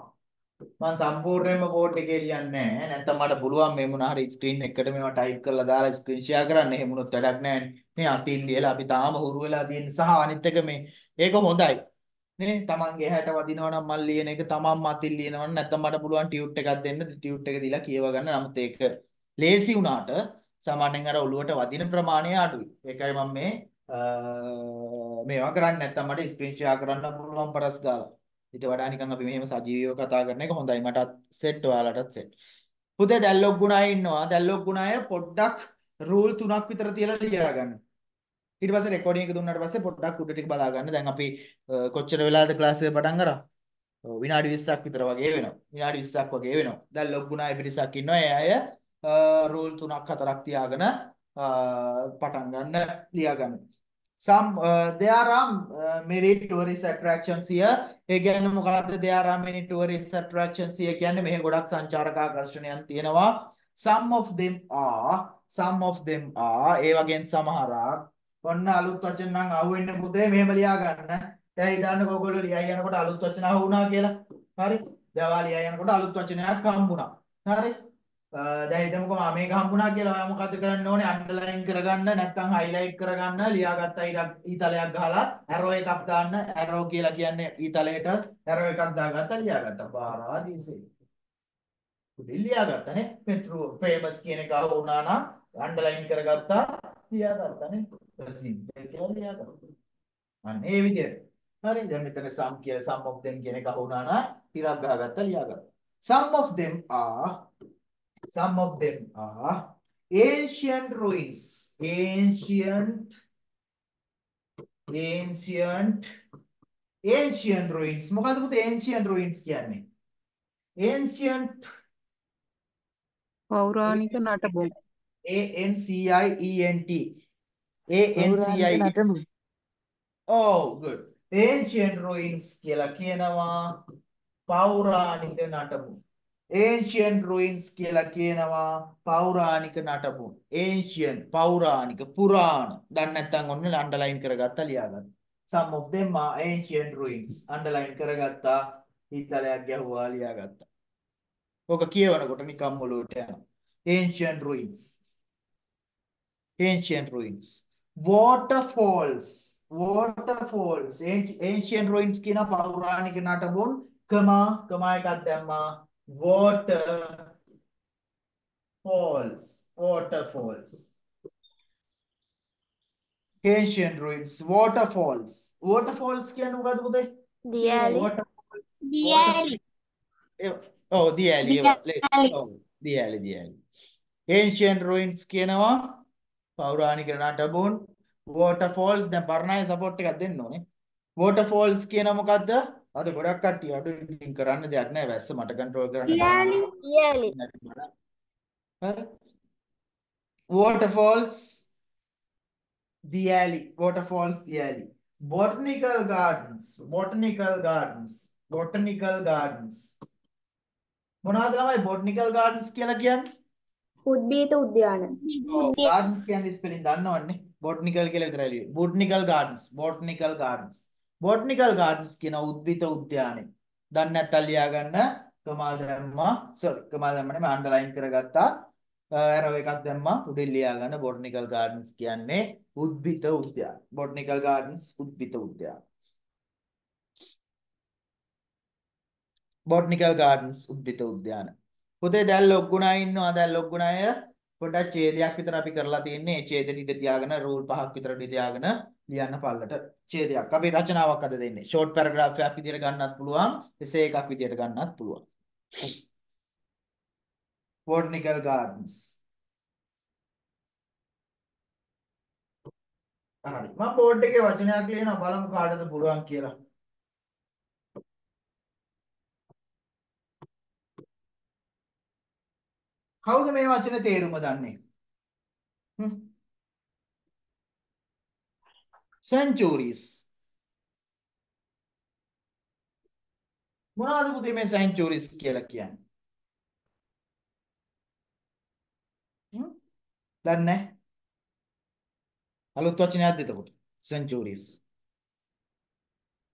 මම සම්පූර්ණයෙන්ම බෝඩ් එකේ ලියන්නේ නැහැ. නැත්නම් මට පුළුවන් මේ මොන හරි ස්ක්‍රීන් එකකට මේවා ටයිප් කරලා දාලා ස්ක්‍රීන් ෂෙයා කරන්න. එහෙම වුණොත් වැඩක් නැහැ. නේ අතින් ලියලා අපි තාම හුරු වෙලා තියෙන සහ අනිත් එක මේ ඒක හොඳයි. නේ? තමන්ගේ හැට වදිනවා නම් මම ලියන එක තමන්ම අතින් ලියනවා නම් නැත්නම් මට පුළුවන් ටියුට් එකක් දෙන්න. ටියුට් එක දීලා කියව ගන්න. නමුත් ඒක ලේසි වුණාට සාමාන්‍යයෙන් අර ඔළුවට වදින ප්‍රමාණය අඩුයි. ඒකයි මම මේ මේවා කරන්නේ නැත්නම් මට ස්ක්‍රීන් ෂෙයා කරන්න පුළුවන් පරස් ගාලා. ඊට වඩා නිකන් අපි මෙහෙම සජීවීව කතා කරන එක හොඳයි. මටත් සෙට් ඔයාලටත් සෙට් පුතේ දැන් ලොග් ගුණ අය ඉන්නවා. දැන් ලොග් ගුණ අය පොඩ්ඩක් රූල් තුනක් විතර තියලා ලියා ගන්න ඊට පස්සේ රෙකෝඩින් එක දුන්නාට පස්සේ පොඩ්ඩක් උඩ ටික බලා ගන්න දැන් අපි අ, කොච්චර වෙලාද ක්ලාස් එක පටන් කරා ඔව් විනාඩි 20ක් විතර වගේ වෙනවා. විනාඩි 20ක් වගේ වෙනවා. දැන් ලොග් ගුණ අය පිරිසක් ඉන්නවා. ඒ අය රූල් තුනක් හතරක් තියාගෙන අ, පටන් ගන්න ලියා ගන්න some uh, there are uh, many tourist attractions here. ඒ කියන්නේ මොකක්ද there are many tourist attractions here කියන්නේ මෙහි ගොඩක් සංචාරක ආකර්ෂණයන් තියෙනවා. Some of them are some of them are ඒ වගේන් සමහරක් ඔන්න අලුත් වචන නම් අහුවෙන්න පුතේ මෙහෙම ලියා ගන්න දැන් හිතන්නකෝ ඔයගොල්ලෝ ලියයි යනකොට අලුත් වචන අහු වුණා කියලා. හරි? දැන් ඔයා ලියයි යනකොට අලුත් වචනයක් හම්බුණා. හරි? අ, දැන් හිතමුකෝ මම මේක හම්බුණා කියලා ඔයා මොකද්ද කරන්න ඕනේ? අන්ඩර්ලයින් කරගන්න නැත්නම් හයිලයිට් කරගන්න ලියාගත්ත ඊතලයක් ගහලා ඇරෝ එකක් දාන්න. ඇරෝ කියලා කියන්නේ ඊතලයට ඇරෝ එකක් දාගත්තා ලියාගත්තා. පාරාදීසේ. උඩින් ලියාගත්තනේ මෙත්‍රෝ ෆේමස් කියන එක අහු වුණා නම් අන්ඩර්ලයින් කරගත්තා ලියාගත්තානේ ප්‍රසිද්ධ කියලා ලියාගත්තා. අන්න ඒ විදිහට හරි. දැන් මෙතන some කියලා some of them කියන එක අහු වුණා නම් ටිකක් ගහගත්තා ලියාගත්තා. some of them are Some of them are ancient ruins. Ancient, ancient, ancient ruins. මොකද්ද පුතේ ancient ruins කියන්නේ? Ancient පෞරාණික නටබුන් A N C I E N T. A N C I E. නටබුන් Oh, good. Ancient ruins කියලා කියනවා පෞරාණික නටබුන්. Ancient ruins කියලා කියනවා පෞරාණික නටබුන්. Ancient පෞරාණික පුරාණ. දන්නේ නැත්නම් ඔන්න අන්ඩර්ලයින් කරගත්තා ලියාගන්න. Some of them are ancient ruins. Underline කරගත්තා හිතලයක් ගැහුවා ලියාගත්තා. ඕක කියවනකොට නිකම් ඔලුවට යනවා. Ancient ruins. Ancient ruins. Waterfalls. Waterfalls. An- Ancient ruins කියන පෞරාණික නටබුන් කමා කමා එකක් දැම්මා. Water falls. Waterfalls. Ancient ruins. Waterfalls. Waterfalls කියන්නේ මොකද්ද පුතේ? දියඇලි Waterfalls. දියඇලි ඔව් දියඇලි ඔව් දියඇලි දියඇලි ancient ruins කියනවා පෞරාණික නටබුන් waterfalls දැන් පරණයි සපෝට් එකක් දෙන්න ඕනේ waterfalls කියන මොකද්ද අද ගොඩක් කට්ටිය අඩු ඉතින් කරන්න දෙයක් නැහැ වැස්ස මට කන්ට්‍රෝල් කරන්න දියඇලි දියඇලි හරි waterfalls දියඇලි waterfalls දියඇලි botanical gardens botanical gardens botanical gardens. මොනවද ළමයි botanical gardens කියලා කියන්නේ උද්භීත උද්‍යාන ගාඩන්ස් කියන්නේ ස්පෙලින් දන්නවන්නේ බොටනිකල් කියලා විතරයි ලියන්නේ botanical gardens botanical gardens botanical gardens කියන උද්භිත උද්‍යානය දන්නේ නැත්නම් ලියා ගන්න කමාල් දැම්මා සෝරි කමාල් දැම්මනේ මම අන්ඩර්ලයින් කරගත්තා. ඇරෝ එකක් දැම්මා උඩින් ලියා ගන්න බොටනිකල් ගාඩන්ස් කියන්නේ උද්භිත උද්‍යාන. බොටනිකල් ගාඩන්ස් උද්භිත උද්‍යාන. බොටනිකල් ගාඩන්ස් උද්භිත උද්‍යාන. පුතේ දැන් ලොග්ගුණා ඉන්නවා. දැන් ලොග්ගුණා අය පොඩ්ඩක් ඡේදයක් විතර අපි කරලා තියෙන්නේ. ඒ ඡේදෙට ඉඳ තියාගෙන රූල් පහක් විතර ඉඳ තියාගෙන ලියන්න පල්ලට ඡේදයක්. අපි රචනාවක් අද දෙන්නේ. ෂෝට් පැරග්‍රාෆ් එකක් විදියට ගන්නත් පුළුවන් එසේ එකක් විදියට ගන්නත් පුළුවන්. Botanical gardens. හරි. මම බෝඩ් එකේ වචනයක් ලියනවා. බලමු කාටද පුළුවන් කියලා. කවුද මේ වචනේ තේරුම දන්නේ? හ්ම්. Centuries මොනවද පුතේ මේ centuries කියලා කියන්නේ? හ්ම්? දන්නේ නැහැ. අලුත් වචනයක්ද එතකොට? centuries.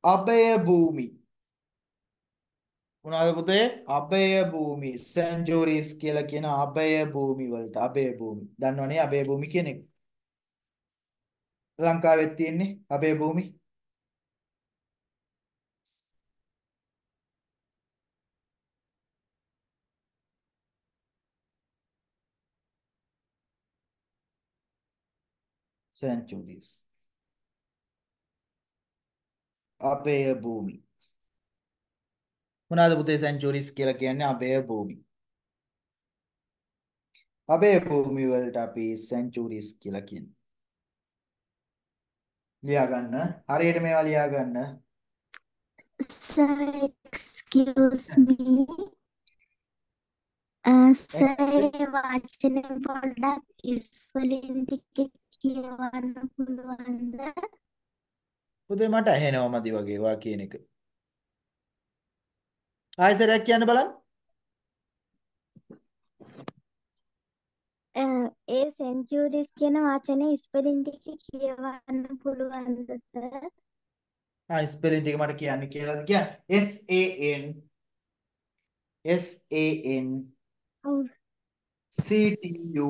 අබය භූමි මොනවද පුතේ අභය භූමි සෙන්චුරිස් කියලා කියන අභය භූමි වලට අභය භූමි දන්නවනේ අභය භූමි කියන එක ලංකාවෙත් තියෙන්නේ අභය භූමි සෙන්චුරිස් අභය භූමි මොනවාද පුතේ සෙන්චුරිස් කියලා කියන්නේ අභය භූමි. අභය භූමි වලට අපි සෙන්චුරිස් කියලා කියන්නේ. ලියා ගන්න. හරියට මේවා ලියා ගන්න. Sir, excuse me. Uh, sir, වචන පොඩ්ඩක් ඉස්වලින් ටික කියවන්න පුළුවන්ද? පුතේ මට ඇහෙනවා මදි වගේ වා කියන එක. ආයෙසරයක් කියන්න බලන්න. ඒ සෙන්චුරිස් කියන වචනේ ස්පෙලින් ටික කියවන්න පුළුවන්ද සර්? ආ ස්පෙලින් ටික මට කියන්න කියලාද කියන්නේ. S A N S A N ඔව් C T U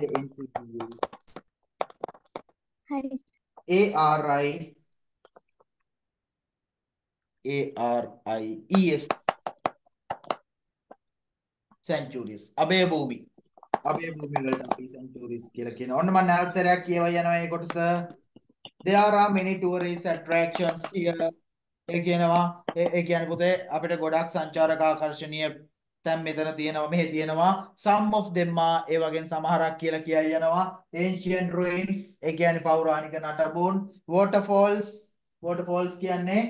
A N C T U. හරි. A R I A R I E S centuries. අබේ භූමි අබේ භූමි වලට අපි centuries කියලා කියනවා. ඔන්න මම නැවත සැරයක් කියව යනවා මේ කොටස. There are many tourist attractions here. ඒ කියනවා. ඒ ඒ කියන්නේ පුතේ අපිට ගොඩක් සංචාරක ආකර්ෂණීය තැන් මෙතන තියෙනවා. මෙහෙ තියෙනවා. Some of them are ඒ වගේ සමහරක් කියලා කියයි යනවා. Ancient ruins. ඒ කියන්නේ පෞරාණික නටබුන්. Waterfalls. Waterfalls කියන්නේ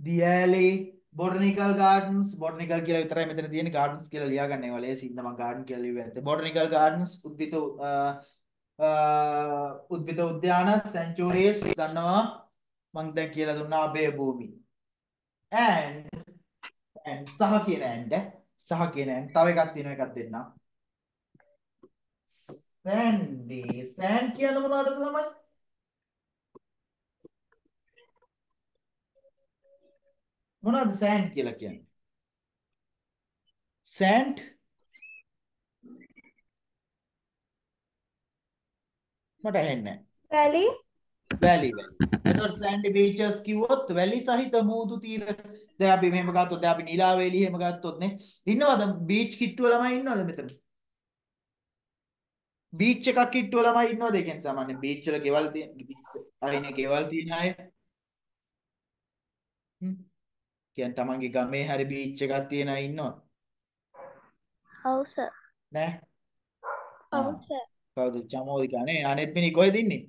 දියලි botanical gardens botanical කියලා විතරයි මෙතන තියෙන gardens කියලා ලියාගන්න ඒවා ලේසි ඉන්න මම garden කියලා ලියුවේ ඇත්තේ botanical gardens උද්භිත උද්භිත උද්‍යාන sanctuaries ගන්නවා මම දැන් කියලා දුන්නා අබේ භූමි. And and සහ කියන and සහ කියන and. තව එකක් තියෙනවා එකක් දෙන්නම්. Sandy. Sand කියන්නේ මොනවද ළමයි? මොනවද sand කියලා කියන්නේ? sand? මට ඇහෙන්නේ වැලි වැලි වැලි එතකොට sandy beaches කිව්වොත් වැලි සහිත මූදු තීර. දැන් අපි මෙහෙම ගත්තොත් දැන් අපි නිලාවේලි එහෙම ගත්තොත් නේ. ඉන්නවද? බීච් කිට්ටුව ළමයි ඉන්නවද මෙතන? බීච් එකක් කිට්ටුව ළමයි ඉන්නවද? ඒ කියන්නේ සාමාන්‍ය බීච් වල ගෙවල් තියෙන අයිනේ ගෙවල් තියෙන අය හ්ම් කියන්නේ තමන්ගේ ගමේ හරි බීච් එකක් තියෙන අය ඉන්නවද? ඔව් සර් නෑ? ඔව් සර් කවුද චමෝදිකා නේ? අනෙත් මිනි කොහෙද ඉන්නේ?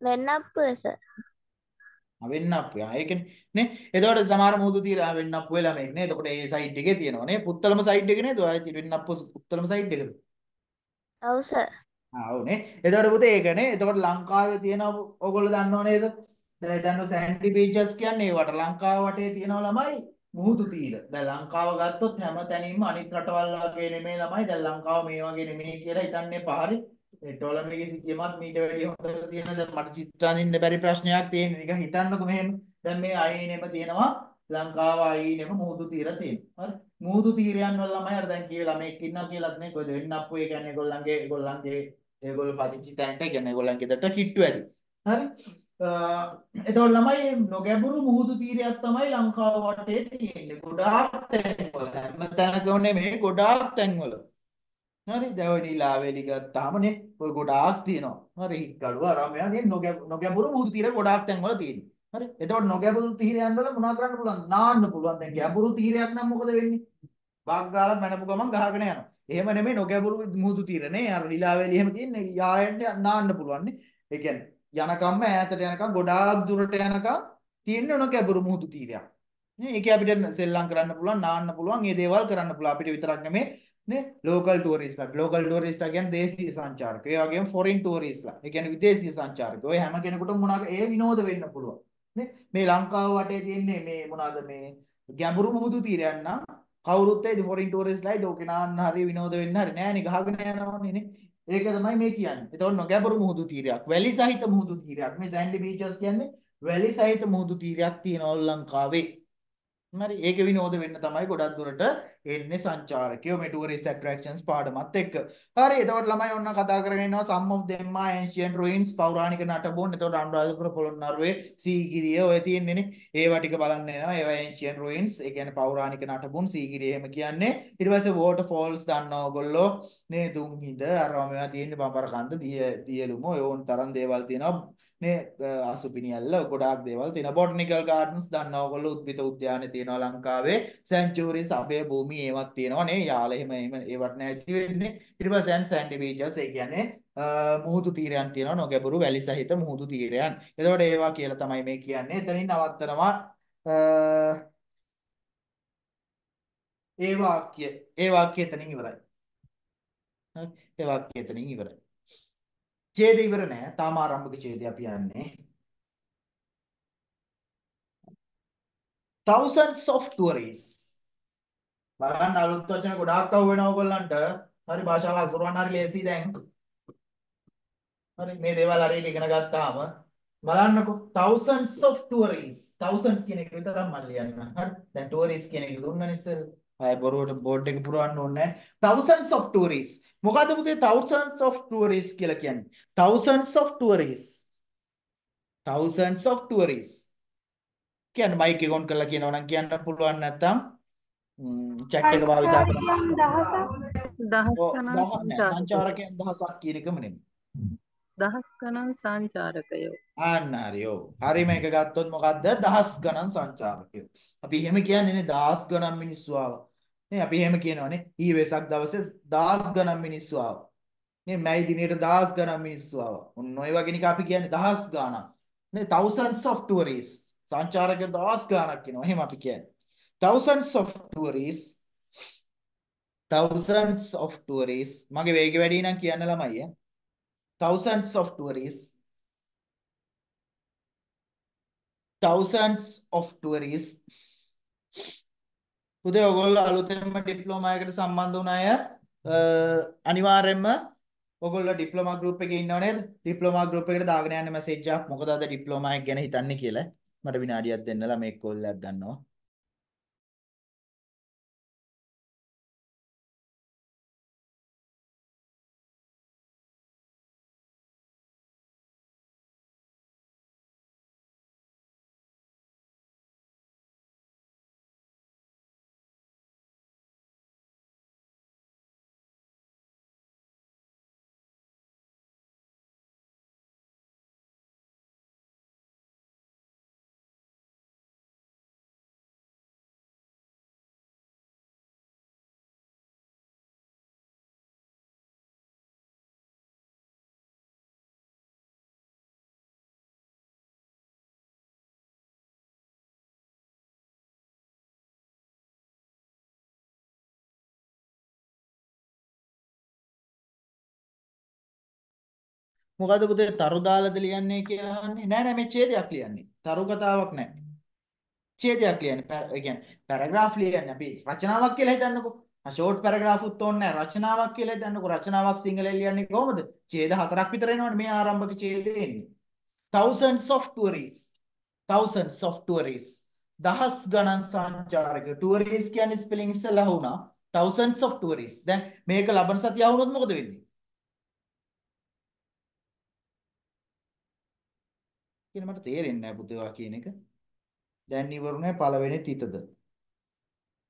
වෙන්නප්පුව සර් වෙන්නප්පු ආ ඒකනේ. නේ? එතකොට සමහර මුහුදු තීර වෙන්නප්පු වෙලා මේ නේ එතකොට ඒ සයිඩ් එකේ තියෙනවා නේ? පුත්තලම සයිඩ් එක නේද? ඔය වෙන්නප්පු පුත්තලම සයිඩ් එකද? ඔව් සර් ආ ඔව් නේ. එතකොට පුතේ ඒකනේ එතකොට ලංකාවේ තියෙන ඔයගොල්ලෝ දන්නව නේද දැන් හිතන්න සෑන්ඩි බීචස් කියන්නේ ඒවට ලංකාව වටේ තියෙනවා ළමයි මුහුදු තීර. දැන් ලංකාව ගත්තොත් හැම තැනින්ම අනිත් රටවල් වගේ නෙමෙයි ළමයි. දැන් ලංකාව මේ වගේ නෙමෙයි කියලා හිතන්නේ පහරි ඒ ටොලමේගේ සිතියමත් මීට වැඩිය හොඳට තියෙන දැන් මට චිත්‍රාඳින්න බැරි ප්‍රශ්නයක් තියෙන නිකන් හිතන්නකෝ මෙහෙම. දැන් මේ අයිනෙම තියෙනවා ලංකාව අයිනෙම මුහුදු තීර තියෙනවා. හරි. මුහුදු තීරයන් වල ළමයි අර දැන් කියේ ළමෙක් ඉන්නවා කියලාත් නේ. කොහෙද වෙන්නප්පු ඒ කියන්නේ ඒගොල්ලන්ගේ ඒගොල්ලන්ගේ ඒගොල්ලෝ පදිංචි තැනට කියන්නේ ඒගොල්ලන්ගේ දට කිට්ටු ඇති. හරි. එතකොට ළමයි නොගැඹුරු මුහුදු තීරයක් තමයි ලංකාව වටේ තියෙන්නේ. ගොඩාක් තැන්වල. හැම තැනකම නෙමෙයි ගොඩාක් තැන්වල. හරි දැවනිලා වෙලි ගත්තාම නේ ඔය ගොඩාක් තියෙනවා. හරි හික්කඩුව අරම යන තියෙන නොගැඹුරු මුහුදු තීර ගොඩාක් තැන්වල තියෙන්නේ. හරි එතකොට නොගැඹුරු තීරයන් වල මොනවද කරන්න පුළුවන්? නාන්න පුළුවන්. දැන් ගැඹුරු තීරයක් නම් මොකද වෙන්නේ? බාග් ගාලා මැනපු ගමන් ගහගෙන යනවා. එහෙම නෙමෙයි නොගැඹුරු මුහුදු තීරනේ අර නිලාවැලි එහෙම තියෙන්නේ යායන්ට නාන්න පුළුවන් නේ. ඒ කියන්නේ යනකම්ම ඈතට යනකම් ගොඩාක් දුරට යනකම් තියෙන ඔන ගැඹුරු මුහුදු තීරයක්. නේ ඒක අපිට සෙල්ලම් කරන්න පුළුවන්, නාන්න පුළුවන්, මේ දේවල් කරන්න පුළුවන්. අපිට විතරක් නෙමෙයි නේ ලෝකල් ටූරිස්ට්ලා. ලෝකල් ටූරිස්ට්ලා කියන්නේ දේශීය සංචාරකයෝ. ඒ වගේම ෆොරින් ටූරිස්ට්ලා. ඒ කියන්නේ විදේශීය සංචාරකයෝ. ඔය හැම කෙනෙකුටම මොනවා ඒ විනෝද වෙන්න පුළුවන්. නේ මේ ලංකාව වටේ තියෙන්නේ මේ මොනවාද මේ ගැඹුරු මුහුදු තීරයන් නම් කවුරුත් ඒ ෆොරින් ටූරිස්ට්ලායි දෝකේ නාන්න හරි විනෝද වෙන්න හරි නෑනේ ගහගෙන යනවනේ නේ. ඒක තමයි මේ කියන්නේ. එතකොට නොගැඹුරු මුහුදු තීරයක්, වැලි සහිත මුහුදු තීරයක්. මේ සෑන්ඩි බීචස් කියන්නේ වැලි සහිත මුහුදු තීරයක් තියෙනවා ලංකාවේ. හරි ඒක විනෝද වෙන්න තමයි ගොඩක් දුරට එන්නේ සංචාරකයෝ මේ tourist attractions පාඩමත් එක්ක. හරි එතකොට ළමයි ඔන්න කතා කරගෙන ඉන්නවා some of them are ancient ruins පෞරාණික නටබුන්. එතකොට අනුරාධපුර පොළොන්නරුවේ සීගිරිය ඔය තියෙන්නේනේ. ඒවා ටික බලන්න එනවා. ඒවා ancient ruins. ඒ කියන්නේ පෞරාණික නටබුන් සීගිරිය එහෙම කියන්නේ. ඊට පස්සේ waterfalls දන්නවා ඔයගොල්ලෝ. නේ දුම්හිඳ අරවා මේවා තියෙන්නේ බඹරකන්ද දිය දියලුම ඔය ඕන තරම් දේවල් තියෙනවා. නේ අසුපිනියල්ල ගොඩාක් දේවල් තියෙනවා. botanical gardens දන්නවා ඔයගොල්ලෝ උද්භිත උද්‍යාන තියෙනවා ලංකාවේ. sanctuaries අභය භූමි ඒවත් තියෙනවා නේ. යාල එහෙම එහෙම ඒවට නැති වෙන්නේ. ඊට පස්සේ sand sandy beaches ඒ කියන්නේ මුහුදු තීරයන් තියෙනවා නොගැඹුරු වැලි සහිත මුහුදු තීරයන්. එතකොට ඒවා කියලා තමයි මේ කියන්නේ. එතනින් නවත්තනවා ඒ වාක්‍ය ඒ වාක්‍ය එතනින් ඉවරයි. හරි ඒ වාක්‍ය එතනින් ඉවරයි. ඡේද ඉවර නෑ. තාම ආරම්භක ඡේදය අපි යන්නේ. thousands of tourists බලන්න අලුත් වචන ගොඩාක් අහු වෙනවා ඔයගොල්ලන්ට. හරි භාෂාව හසුරවන්න හරි ලේසි දැන්. හරි මේ දේවල් හරියට ඉගෙන ගත්තාම බලන්නකො thousands of tourists thousands කියන එක විතරක් මම ලියන්න. හරි. දැන් tourists කියන එක දුන්නනේ ඉස්සෙල්ලා. ආය බොරුවට බෝඩ් එක පුරවන්න ඕනේ නැහැ. thousands of tourists. මොකද්ද පුතේ thousands of tourists කියලා කියන්නේ? thousands of tourists. thousands of tourists. කියන්න මයික් එක ඔන් කරලා කියනවා නම් කියන්න පුළුවන් නැත්නම් chat එක භාවිතා කරන්න. දහසක් දහස් ගණන් සංචාරකයන් දහසක් කියන එකම නෙමෙයි. දහස් ගණන් සංචාරකයෝ අන්න හරි ඔව්. හරිම එක ගත්තොත් මොකද්ද? දහස් ගණන් සංචාරකයෝ. අපි එහෙම කියන්නේ නේ දහස් ගණන් මිනිස්සු ආවා. නේ අපි එහෙම කියනවානේ. ඊ වෙසක් දවසේ දහස් ගණන් මිනිස්සු ආවා. නේ මැයි දිනේට දහස් ගණන් මිනිස්සු ආවා. ඔන්න ඔය වගේ නික අපි කියන්නේ දහස් ගණන්. නේ thousands of tourists. සංචාරක දහස් ගණනක් කියනවා. එහෙම අපි කියන්නේ. thousands of tourists thousands of tourists මගේ වේගය වැඩි නම් කියන්න ළමයි ඈ thousands of tourists thousands of tourists පුතේ ඔයගොල්ලෝ අලුතෙන්ම ඩිප්ලෝමා එකට සම්බන්ධ වුණ අය අනිවාර්යයෙන්ම ඔයගොල්ලෝ ඩිප්ලෝමා ගෲප් එකේ ඉන්නව නේද? ඩිප්ලෝමා ගෲප් එකට දාගෙන යන්න මැසේජ් එකක්. මොකද අද ඩිප්ලෝමා එක ගැන හිතන්නේ කියලා. මට විනාඩියක් දෙන්නලා මේ කෝල් එකක් ගන්නවා මොකද පුතේ? තරු දාලාද ලියන්නේ කියලා අහන්නේ. නෑ නෑ මේ ඡේදයක් ලියන්නේ. තරු කතාවක් නෑ. ඡේදයක් ලියන්නේ. ඒ කියන්නේ පැරග්‍රාෆ් ලියන්නේ. අපි රචනාවක් කියලා හිතන්නකෝ. ෂෝට් පැරග්‍රාෆ් උත් ඕනේ නෑ. රචනාවක් කියලා හිතන්නකෝ. රචනාවක් සිංහලෙන් ලියන්නේ කොහොමද? ඡේද හතරක් විතර එනවනේ මේ ආරම්භක ඡේදේ එන්නේ. thousands of tourists thousands of tourists දහස් ගණන් සංචාරක tourists කියන්නේ ස්පෙලිං ඉස්සෙල්ලා වුණා thousands of tourists දැන් මේක ලබන සතිය වුණොත් මොකද වෙන්නේ? කියන මට තේරෙන්නේ නැහැ පුතේ ඔයා කියන එක. දැන් ඉවරුනේ පළවෙනි තිතද.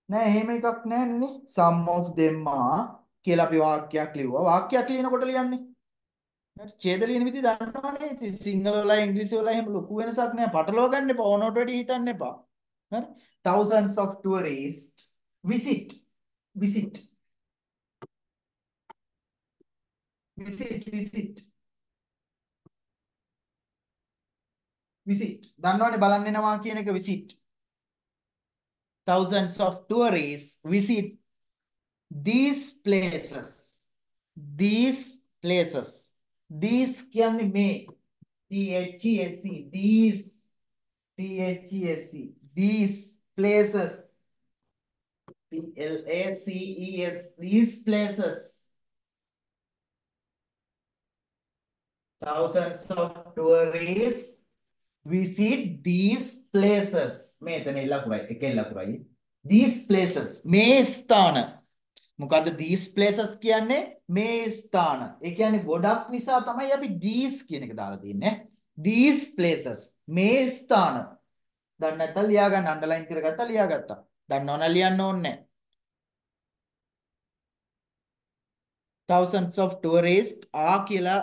නෑ එහෙම එකක් නෑනේ. some of them are කියලා අපි වාක්‍යයක් ලිව්වා. වාක්‍යයක් ලියනකොට ලියන්නේ. හරි ඡේද ලියන විදිහ දන්නවනේ. ඉතින් සිංහල වල ඉංග්‍රීසි වල එහෙම ලොකු වෙනසක් නෑ. පටලවා ගන්න එපා. ඕනවට වැඩි හිතන්න එපා. හරි. thousands of tourists visit visit visit visit visit. දන්නවනේ බලන්න එනවා කියන එක visit. Thousands of tourists visit these places. These places. These කියන්නේ මේ. T H E S E. These. T H E S E. These places. P L A C E S. These places. Thousands of tourists visit these places. මේ එතන ලකුරයි එකෙන් ලකුරයි these places මේ ස්ථාන. මොකද්ද these places කියන්නේ? මේ ස්ථාන. ඒ කියන්නේ ගොඩක් නිසා තමයි අපි these කියන එක දාලා තින්නේ these places මේ ස්ථාන. දන්නේ නැත්නම් ලියා ගන්න අන්ඩර්ලයින් කරගත්තා ලියාගත්තා. දන්නවනම් ලියන්න ඕනේ thousands of tourists ආ කියලා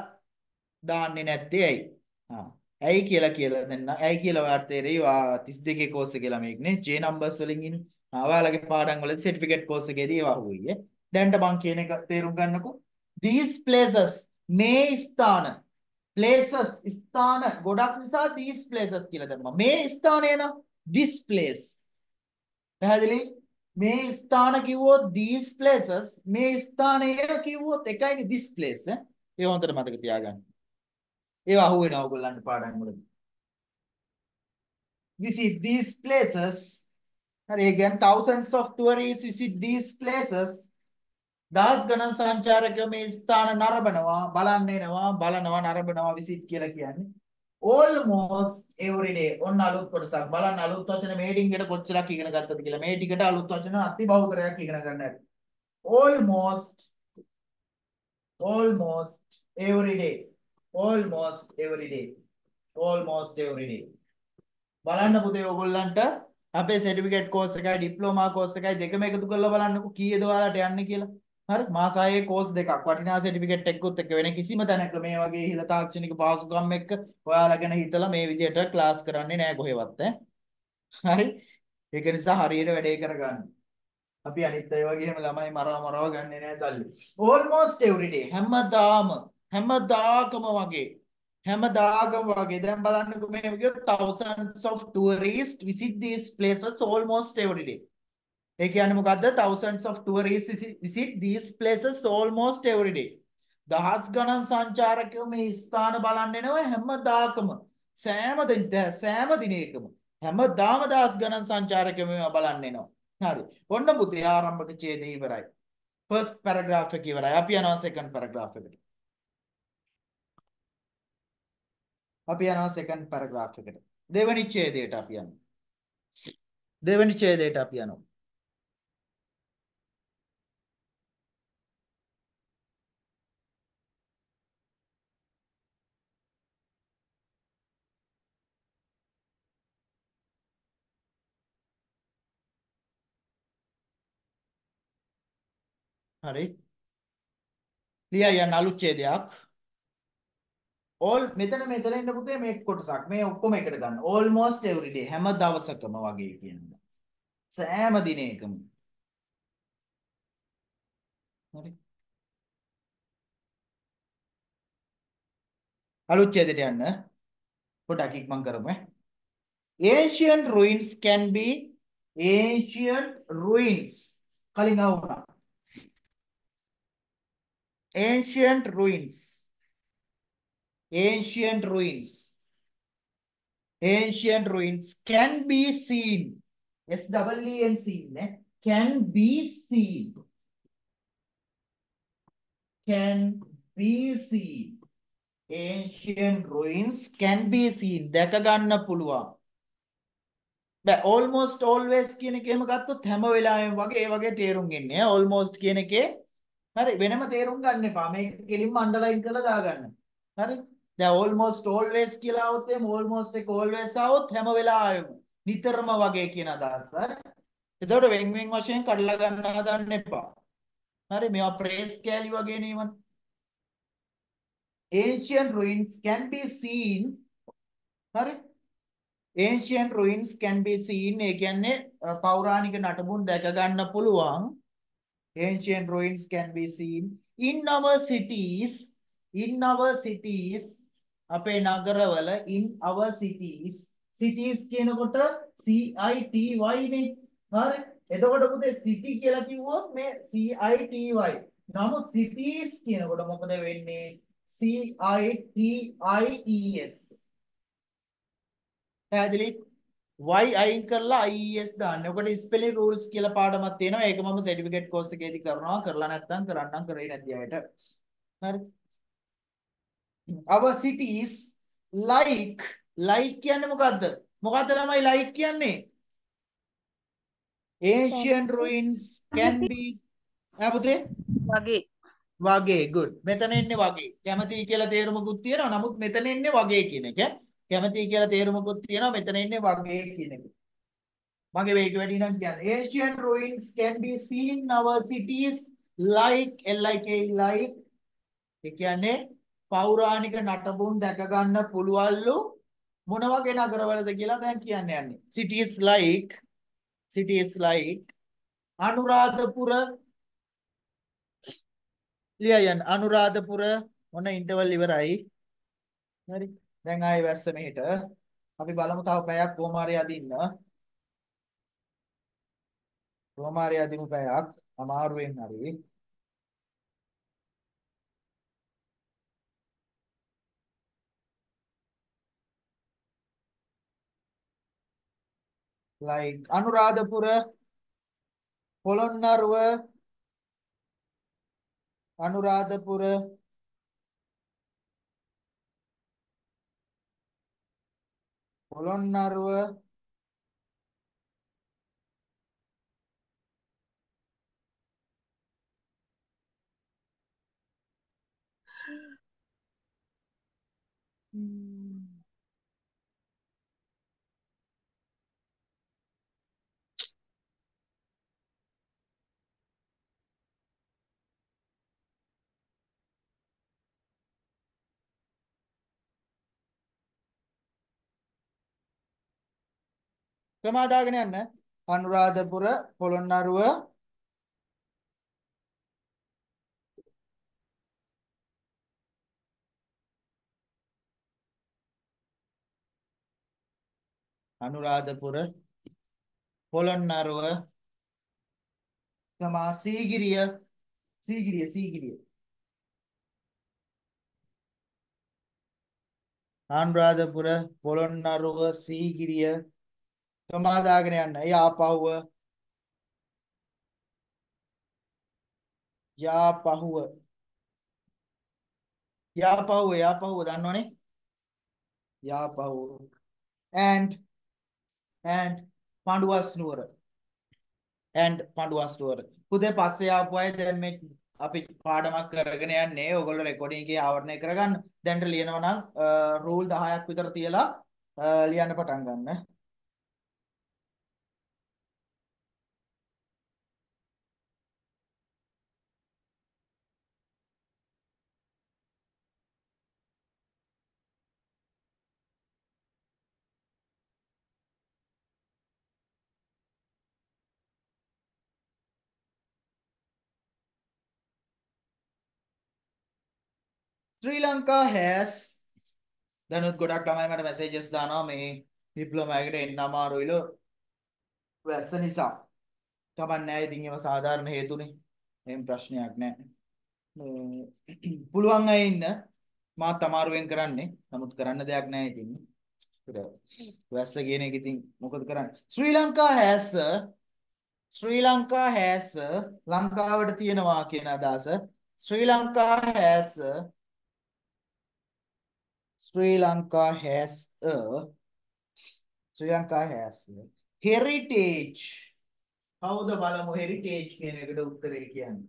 දාන්නේ නැත්තේ ඇයි? ආ. ඇයි කියලා කියලා දෙන්න. ඇයි කියලා ඔයාලට තේරෙයි. ඔයා 32 කෝස් එකේ ළමෙක්නේ. J numbers වලින් ඉන්නේ. ඔයාලගේ පාඩම් වල සර්ටිෆිකේට් කෝස් එකේදී ඒවා අහුවෙයි. දැන්ට මං කියන එක තේරුම් ගන්නකො. These places මේ ස්ථාන places ස්ථාන ගොඩක් නිසා these places කියලා දැම්මා. මේ ස්ථානය නම් this place. පැහැදිලි? මේ ස්ථාන කිව්වොත් these places මේ ස්ථානය කිව්වොත් එකයිනේ this place ඈ. ඒ හොඳට මතක තියාගන්න. ඒවා අහුවෙනවා ඔයගොල්ලන්ට පාඩම් වලදී. visit these places හරි ඒ කියන්නේ thousands of tourists visit these places දහස් ගණන් සංචාරකයෝ මේ ස්ථාන නරඹනවා බලන්න එනවා බලනවා නරඹනවා visit කියලා කියන්නේ. Almost every day ඔන්න අලුත් කොටසක් බලන්න අලුත් වචන මේ ඩිංගට කොච්චරක් ඉගෙන ගත්තද කියලා. මේ ටිකට අලුත් වචන අති බහුතරයක් ඉගෙන ගන්න හැටි. Almost almost every day. Almost every day. Almost every day. බලන්න පුතේ ඔයගොල්ලන්ට අපේ සර්ටිෆිකේට් කෝස් එකයි ඩිප්ලෝමා කෝස් එකයි දෙකම එකතු කරලා බලන්නකෝ කීයද ඔයාලට යන්නේ කියලා. හරි? මාස 6 කෝස් දෙකක්. වටිනා සර්ටිෆිකේට් එකකුත් එක්ක වෙන කිසිම තැනක මේ වගේ ඉහළ තාක්ෂණික පහසුකම් එක්ක ඔයාලා ගැන හිතලා මේ විදිහට ක්ලාස් කරන්නේ නැහැ කොහෙවත් ඈ. හරි? ඒක නිසා හරියට වැඩේ කරගන්න. අපි අනිත් අය වගේම ළමයි මරව මරව ගන්නෙ නැහැ සල්ලි. Almost every day. හැමදාම හැමදාකම වගේ. හැමදාකම වගේ. දැන් බලන්නකෝ මේ විදිහට thousands of tourists visit these places almost every day. ඒ කියන්නේ මොකද්ද? thousands of tourists visit- visit these places almost every day. දහස් ගණන් සංචාරකයෝ මේ ස්ථාන බලන්න එනවා හැමදාකම සෑම දින සෑම දිනයකම. හැමදාම දහස් ගණන් සංචාරකයෝ මේවා බලන්න එනවා හරි. ඔන්න පුතේ ආරම්භක ඡේදය ඉවරයි. ෆස්ට් පැරග්‍රාෆ් එක ඉවරයි. අපි යනවා සෙකන්ඩ් පැරග්‍රාෆ් එකට. අපි යනවා සෙකන්ඩ් පැරග්‍රාෆ් එකට. දෙවෙනි ඡේදයට අපි යනවා. දෙවෙනි ඡේදයට අපි යනවා. හරි. ලියා යන්න අලුත් ඡේදයක්. All මෙතන මෙතන ඉන්න පුතේ මේ කොටසක්. මේ ඔක්කොම එකට ගන්න. Almost every day හැම දවසකම වගේ කියන්නේ සෑම දිනයකම. හරි. අලුත් ඡේදයට යන්න. පොඩ්ඩක් ඉක්මන් කරමු ඈ. ancient ruins can be ancient ruins. කලින් આવුණා ancient ruins. Ancient ruins. Ancient ruins can be seen. S double e n c ne can be seen. Can be seen. Ancient ruins can be seen. දැක ගන්න පුළුවන්. බෑ almost always කියන එක එහෙම ගත්තොත් හැම වෙලාවෙම වගේ ඒ වගේ තේරුම් ගන්නේ almost කියන එකේ හරි වෙනම තේරුම් ගන්න එපා. මේක කෙලින්ම අන්ඩර්ලයින් කරලා දාගන්න. හරි? දැන් almost always කියලා આવොත් එහෙම almost එක always આવොත් හැම වෙලාවෙම නිතරම වගේ කියන අදහස. එතකොට වෙන් වෙන් වශයෙන් කඩලා ගන්න හදන්න එපා. හරි මේවා praise කෑලි වගේ නේවනේ. Ancient ruins can be seen හරි ancient ruins can be seen ඒ කියන්නේ පෞරාණික නටබුන් දැක ගන්න පුළුවන් ancient ruins can be seen in our cities in our cities අපේ නගරවල in our cities cities කියනකොට C I T Y නේ හරි එතකොට පුතේ city කියලා කිව්වොත් මේ C I T Y නමුත් cities කියනකොට මොකද වෙන්නේ C I T I E S පැහැදිලි y අයින් කරලා IES දාන්න. ඔකට ස්පෙලිං රූල්ස් කියලා පාඩමක් තියෙනවා. ඒක මම සර්ටිෆිකේට් කෝස් එකේදී කරනවා. කරලා නැත්නම් කරන්නම් කරේ නැති අයට. හරි. Our cities like like කියන්නේ මොකද්ද? මොකද්ද ළමයි like කියන්නේ? ancient ruins can be. ආ පුතේ? වගේ. වගේ good. මෙතන එන්නේ වගේ. කැමතියි කියලා තේරුමකුත් තියෙනවා. නමුත් මෙතන එන්නේ වගේ කියන එක. කැමතියි කියලා තේරුමකුත් තියෙනවා. මෙතන එන්නේ වගේ කියන එක. මගේ වේග වැඩි නම් කියන්නේ. Ancient ruins can be seen in our cities like like like. ඒ කියන්නේ පෞරාණික නටබුන් දැක ගන්න පුළුවන්ලු මොන වගේ නගරවලද කියලා දැන් කියන්න යන්නේ. Cities like cities like Anuradhapura ලියයන් Anuradhapura ඔන්න ඉන්ටර්වල් ඉවරයි? හරි. දැන් ආයෙ වැස්ස මෙහෙට. අපි බලමු තව පැයක් කොහොම හරි අදින්න. කොහොම හරි අදිමු පැයක්. අමාරුවෙන් හරි. like Anuradhapura, Polonnaruwa, Anuradhapura, Polonnaruwa, Mm. හදාගෙන යන්න. අනුරාධපුර පොළොන්නරුව. අනුරාධපුර පොළොන්නරුව. තමා සීගිරිය. සීගිරිය සීගිරිය. අනුරාධපුර පොළොන්නරුව සීගිරිය. සමාදාගෙන යන්න. ඒ ආපහුව. යාපහුව. යාපහුව යාපහුව දන්නවනේ? යාපහුව. And and පඬුවස් නුවර and පඬුවස් නුවර පුතේ පස්සේ ආපු අය දැන් මේ අපි පාඩමක් කරගෙන යන්නේ. ඔයගොල්ලෝ රෙකෝඩින් එකේ ආවරණය කරගන්න. දැන්ට ලියනවා නම් රූල් 10ක් විතර තියලා ලියන්න පටන් ගන්න. Sri Lanka has දැනුත් ගොඩක් ළමයි මට මැසේජස් දානවා මේ ඩිප්ලෝමා එකට එන්න අමාරුයිලු වැස්ස නිසා. කමක් නැහැ ඉතින් ඒවා සාධාරණ හේතුනේ. එහෙම ප්‍රශ්නයක් නැහැ. පුළුවන් අය ඉන්න මාත් අමාරුවෙන් කරන්නේ. නමුත් කරන්න දෙයක් නැහැ ඉතින්. වැස්ස කියන එක ඉතින් මොකද කරන්නේ? ශ්‍රී Lanka has Sri Lanka has ලංකාවට තියෙනවා කියන අදහස ශ්‍රී Lanka has Sri Lanka has a Sri Lanka has a heritage. කවුද බලමු heritage කියන එකට උත්තරේ කියන්නේ.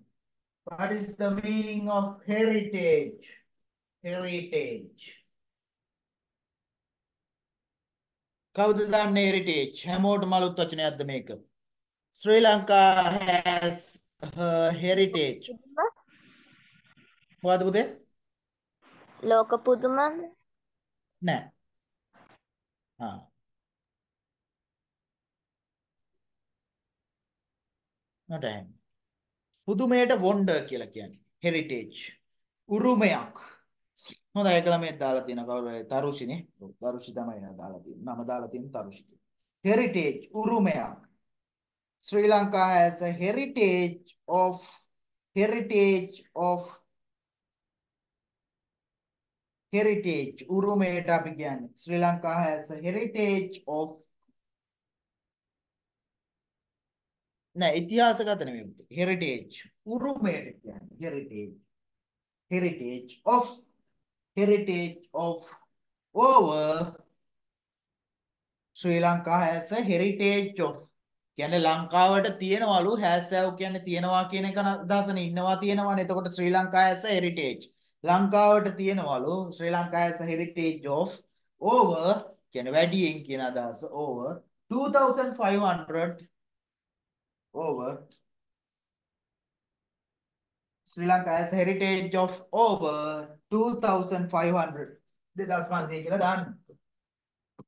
What is the meaning of heritage? Heritage. කවුද දන්නේ heritage? හැමෝටම අලුත් වචනයක්ද මේක? Sri Lanka has a heritage. මොකද පුතේ? ලෝක පුදුමද? නෑ. ආ. නටහන්. පුදුමයට වොන්ඩර් කියලා කියන්නේ. හෙරිටේජ්. උරුමයක්. හොඳයි ඒක ළමයි දාලා තියෙන කවුරු තරුෂිනේ. ඔව් තරුෂි තමයි නේද දාලා තියෙන්නේ. නම දාලා තියෙන තරුෂි. හෙරිටේජ් උරුමයක්. Sri Lanka has a heritage of heritage of heritage උරුමයට අපි කියන්නේ. Sri Lanka has a heritage of නෑ ඉතිහාසගත නෙමෙයි heritage. උරුමයට කියන්නේ heritage. heritage of heritage of over Sri Lanka has a heritage of කියන්නේ ලංකාවට තියෙනවලු has have කියන්නේ තියෙනවා කියන එක අදහසනේ ඉන්නවා තියෙනවානේ. එතකොට ශ්‍රී ලංකා has a heritage. ලංකාවට තියෙනවලු. ශ්‍රී Lanka has a heritage of over කියන්නේ වැඩියෙන් කියන අදහස over 2500 over Sri Lanka has a heritage of over 2500 2500 කියලා දාන්න.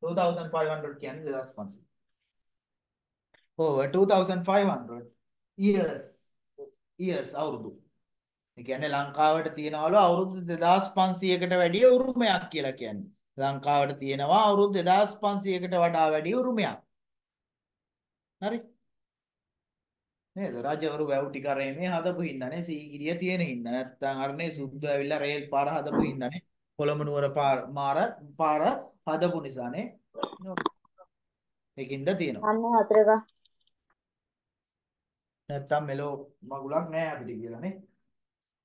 2500 කියන්නේ 2500 over 2500 years years අවුරුදු. ඒ කියන්නේ ලංකාවට තියෙනවලු අවුරුදු 2500කට වැඩිය උරුමයක් කියලා කියන්නේ. ලංකාවට තියෙනවා අවුරුදු 2500කට වඩා වැඩි උරුමයක්. හරි. නේද? රජවරු වැව් ටික රේමේ හදපු හින්දානේ සීගිරිය තියෙන හින්දා. නැත්තම් අරනේ සුද්ධ ඇවිල්ලා රේල් පාර හදපු හින්දානේ. කොළඹ නුවර පාර මාර පාර හදපු නිසානේ. ඒකින්ද තියෙනවා. අන්න හතරක නැත්තම් මෙලෝ මගුලක් නෑ අපිට කියලා නේ.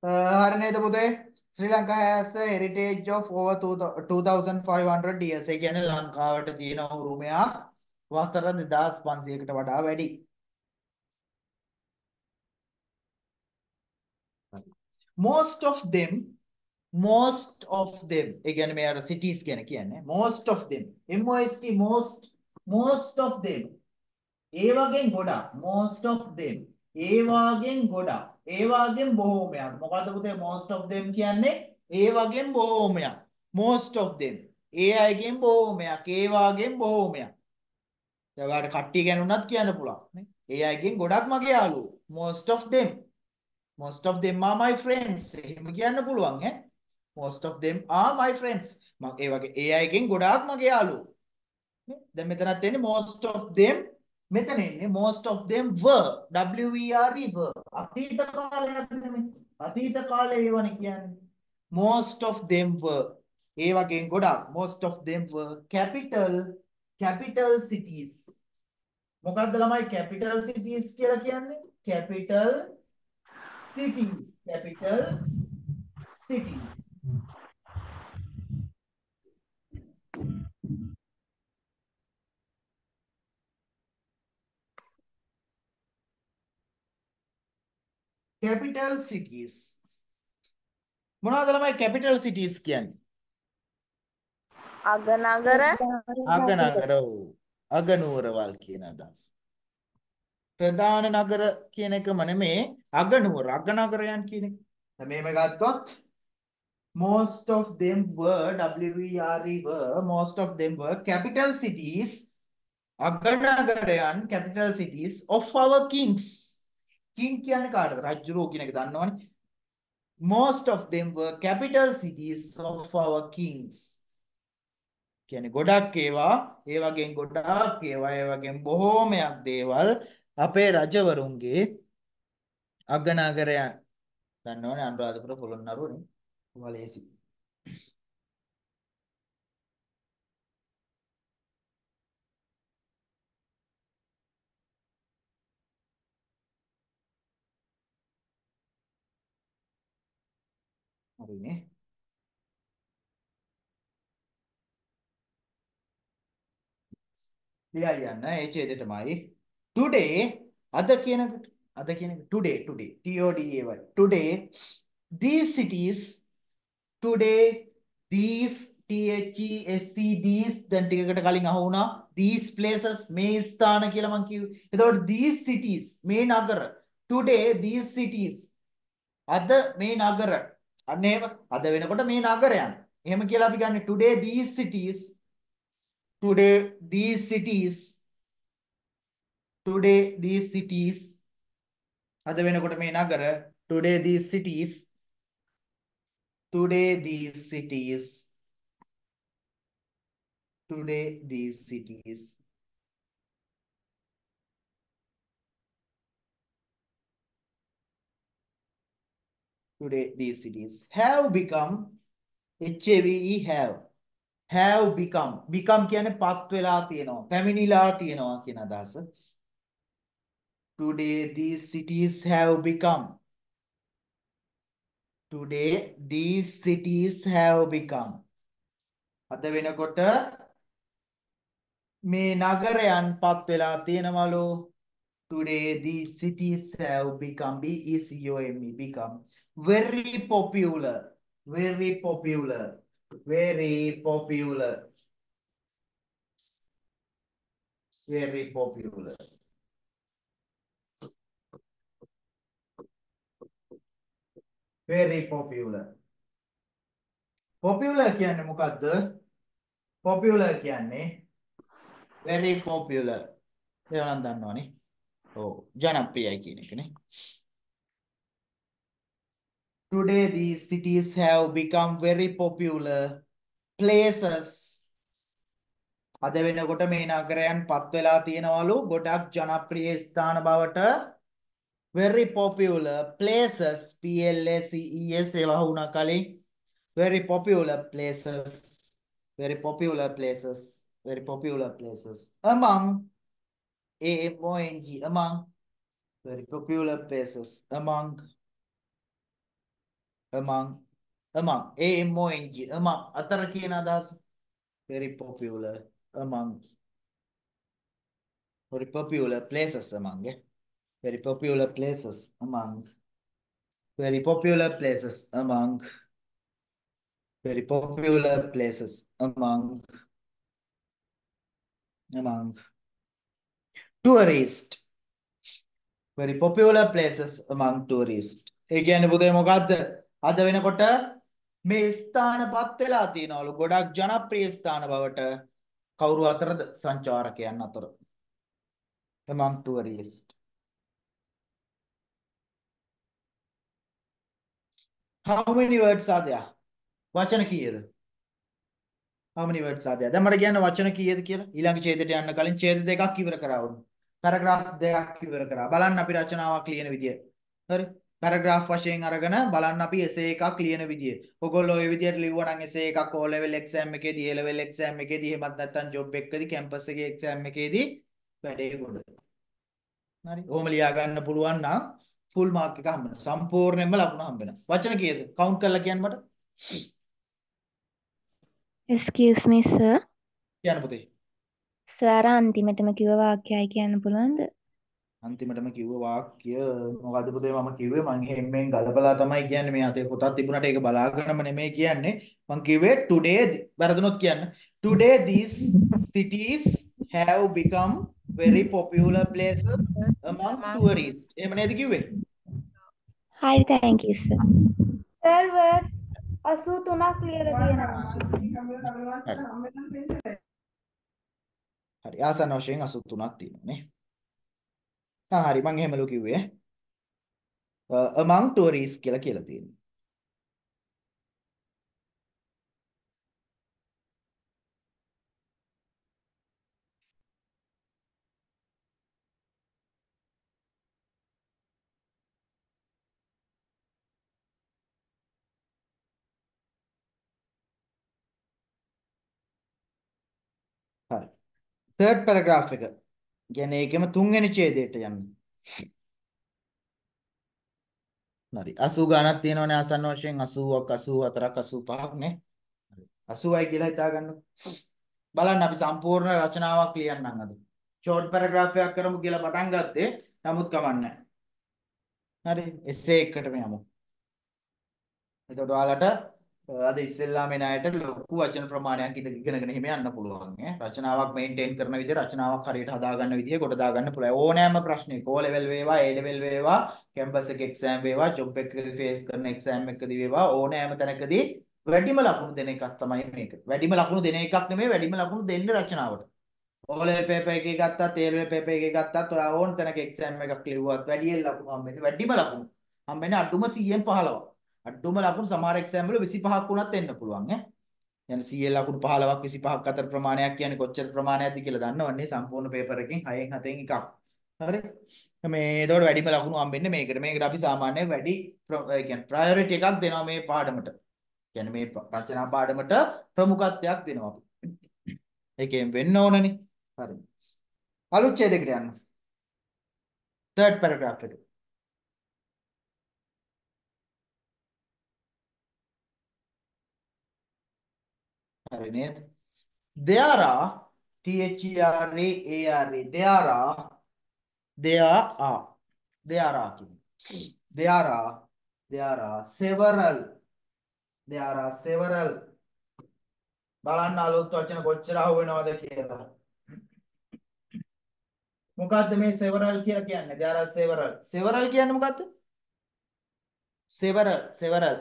Uh, හරි නේද පුතේ? ශ්‍රී Lanka has a heritage of over 2500 years. ඒ කියන්නේ ලංකාවට තියෙන උරුමයක් වසර 2500කට වඩා වැඩි. most of them most of them ඒ කියන්නේ මේ අර cities ගැන කියන්නේ most of them most most most of them ඒ වගේ ගොඩක් most of them ඒ වගේ ගොඩක් ඒ වගේම බොහෝමයක් මොකද්ද පුතේ most of them කියන්නේ ඒ වගේම බොහෝමයක් most of them ඒ අයගෙන් බොහෝමයක් ඒ වගේම බොහෝමයක් දැන් ඔයාලට කට්ටිය ගැන උනත් කියන්න පුළුවන් නේ. ඒ අයගෙන් ගොඩක් මගේ යාළුවෝ. most of them. most of them are my friends. එහෙම කියන්න පුළුවන් ඈ. most of them are my friends. මම ඒ වගේ ඒ අයගෙන් ගොඩාක් මගේ යාළුවෝ. නේ? දැන් මෙතනත් එන්නේ most of them මෙතන එන්නේ most of them were. W E R E were. අතීත කාලයක් නෙමෙයි. අතීත කාලේ ඒවනේ කියන්නේ. most of them were. ඒ වගේන් ගොඩක්. most of them were capital capital cities. මොකක්ද ළමයි capital cities කියලා කියන්නේ? capital cities. capital cities. Capital cities මොනවද ළමයි capital cities කියන්නේ අගනගර අගනගර ඔව්. අගනුවරවල් කියන අදහස. ප්‍රධාන නගර කියන එකම නෙමේ අගනුවර අගනගරයන් කියන එක. දැන් මේව ගත්තොත් most of them were WERE were most of them were capital cities අගනගරයන් capital cities of our kings. King කියන්නේ කාටද? රජුරෝ කියන එක දන්නවනේ. most of them were capital cities of our kings. කියන්නේ ගොඩක් ඒවා ඒ වගේම ගොඩාක් ඒවා ඒ වගේම බොහෝමයක් දේවල් අපේ රජවරුන්ගේ අගනගරයන් දන්නවනේ අනුරාධපුර පොළොන්නරුව නේ වලේසි හරිනේ ලියයි යන්න. ඒ ඡේදෙටමයි. Today අද කියනකොට අද කියන එක today today. T O D A Y. Today these cities today these T H E S E these දැන් ටිකකට කලින් අහු වුණා. These places මේ ස්ථාන කියලා මං කිව්වේ. එතකොට these cities මේ නගර. Today these cities. අද මේ නගර. අන්න එහෙම අද වෙනකොට මේ නගරයන්. එහෙම කියලා අපි ගන්න today these cities today these cities today these cities. අද වෙනකොට මේ නගර today these cities today these cities today these cities. Today these cities. Have become HAVE have. Have become. Become කියන්නේ පත් වෙලා තියෙනවා පැමිණිලා තියෙනවා කියන අදහස. Today these cities have become. Today these cities have become. අද වෙනකොට මේ නගරයන් පත් වෙලා තියෙනවලු. Today these cities have become. B E C O M E become. Very popular. Very popular. Very popular. Very popular. Very popular. Popular කියන්නේ මොකද්ද? Popular කියන්නේ very popular. ඒවා නම් දන්නවනේ. ඔව් ජනප්‍රියයි කියන එකනේ Today, these cities have become very popular places. අද වෙනකොට මේ නගරයන් පත් වෙලා තියෙනවලු. ගොඩක් ජනප්‍රිය ස්ථාන බවට very popular places. P L A C E S ඒවා වුණා කලින් very popular places. very popular places. very popular places. Among A M O N G. Among very popular places. Among among among A M O N G among අතර කියන අදහස? Very popular among very popular places among yeah? very popular places among very popular places among very popular places among among tourist. Very popular places among tourists ඒ කියන්නේ පුතේ මොකද්ද? අද වෙනකොට මේ ස්ථානපත් වෙලා තියෙනවලු ගොඩක් ජනප්‍රිය ස්ථාන බවට කවුරු අතරද සංචාරකයන් අතර among tourists. How many words are there? වචන කීයද? How many words are there? දැන් මට කියන්න වචන කීයද කියලා. ඊළඟ ඡේදයට යන්න කලින් ඡේද දෙකක් ඉවර කරා වුණා. පැරග්‍රාෆ් දෙකක් ඉවර කරා. බලන්න අපි රචනාවක් ලියන විදිය. හරි. පැරග්‍රාෆ් වශයෙන් අරගෙන බලන්න අපි එසේ එකක් ලියන විදිය. ඔයගොල්ලෝ ওই විදියට ලිව්වා නම් එසේ එකක් O level exam එකේදී A level exam එකේදී එහෙමත් නැත්නම් ජොබ් එකකදී කැම්පස් එකේ exam එකේදී වැඩේ ගොඩ. හරි. ඔහොම ලියා ගන්න පුළුවන් නම් ෆුල් මාක් එක හම්බ වෙනවා. සම්පූර්ණයෙන්ම ලකුණ හම්බ වෙනවා. වචන කීයද? කවුන්ට් කරලා කියන්න මට. excuse me sir කියන්න පුතේ. සර් අන්තිමටම කිව්ව වාක්‍යයයි කියන්න පුළුවන්ද අන්තිමටම කිව්ව වාක්‍ය මොකද්ද පුතේ? මම කිව්වේ මං හැම්මෙන් ගලපලා තමයි කියන්නේ. මේ අතේ පොතක් තිබුණාට ඒක බලාගෙනම නෙමෙයි කියන්නේ. මං කිව්වේ today වැරදුනොත් කියන්න. Today these cities have become very popular places among tourists. එහෙම නේද කිව්වේ? හරි thank you sir. Sir words 83ක් ලියලා තියෙනවා. හරි. ආසන්න වශයෙන් 83ක් තියෙනවා නේ ආ හරි. මං එහෙමලු කිව්වේ Uh, among tourists කියලා කියලා තියෙනවා. හරි. Third paragraph එක. කියන්නේ ඒකෙම තුන්වෙනි ඡේදයට යන්න. හරි. 80 ගණක් තියෙනවනේ ආසන්න වශයෙන්. 80ක් 84ක් 85ක් නේ. හරි. 80යි කියලා හිතාගන්න. බලන්න අපි සම්පූර්ණ රචනාවක් ලියන්නම් අද. ෂෝට් පැරග්‍රාෆ් එකක් කරමු කියලා පටන් ගත්තේ. නමුත් කමන්නේ හරි. එස්සේ එකටම යමු. එතකොට ඔයාලට අද ඉස්සෙල්ලාම එන අයට ලොකු වචන ප්‍රමාණයක් ඉඳ ඉගෙනගෙන හිම යන්න පුළුවන් ඈ. රචනාවක් මේන්ටේන් කරන විදිහ රචනාවක් හරියට හදාගන්න විදිහ කොට දාගන්න පුළුවන්. ඕනෑම ප්‍රශ්නයක O level වේවා A level වේවා කැම්පස් එකේ එක්සෑම් වේවා ජොබ් එකකදී ෆේස් කරන එක්සෑම් එකකදී වේවා ඕනෑම තැනකදී වැඩිම ලකුණු දෙන එකක් තමයි මේක. වැඩිම ලකුණු දෙන එකක් නෙමෙයි වැඩිම ලකුණු දෙන්න රචනාවට. O level paper එකේ ගත්තත් A level paper එකේ ගත්තත් ඔයා ඕන තැනක එක්සෑම් එකක් ලිව්වත් වැඩියෙන් ලකුණු හම්බෙන්නේ වැඩිම ලකුණු. හම්බෙන්නේ අඩුම 100න් 15ක් අඩුම ලකුණු සමහර එක්සෑම් වල 25ක් වුණත් එන්න පුළුවන් ඈ. يعني 100 ලකුණු 15ක් 25ක් අතර ප්‍රමාණයක් කියන්නේ කොච්චර ප්‍රමාණයක්ද කියලා දන්නවන්නේ සම්පූර්ණ පේපර් එකෙන් 6න් 7න් එකක්. හරි. මේ එතකොට වැඩිම ලකුණු හම්බෙන්නේ මේකට. මේකට අපි සාමාන්‍යයෙන් වැඩි ඒ කියන්නේ ප්‍රයොරිටි එකක් දෙනවා මේ පාඩමට. කියන්නේ මේ රචනා පාඩමට ප්‍රමුඛත්වයක් දෙනවා අපි. ඒකෙන් වෙන්න ඕනනේ. හරි. අලුත් ඡේදයකට යන්න. third paragraph එක. හරි නේද? There are T H E R A A R A there are there are there are කියන්නේ. there are there are several there are several බලන්න අලුත් වචන කොච්චර අහු වෙනවද කියලා. මොකද්ද මේ several කියලා කියන්නේ? there are several. several කියන්නේ මොකද්ද? several several.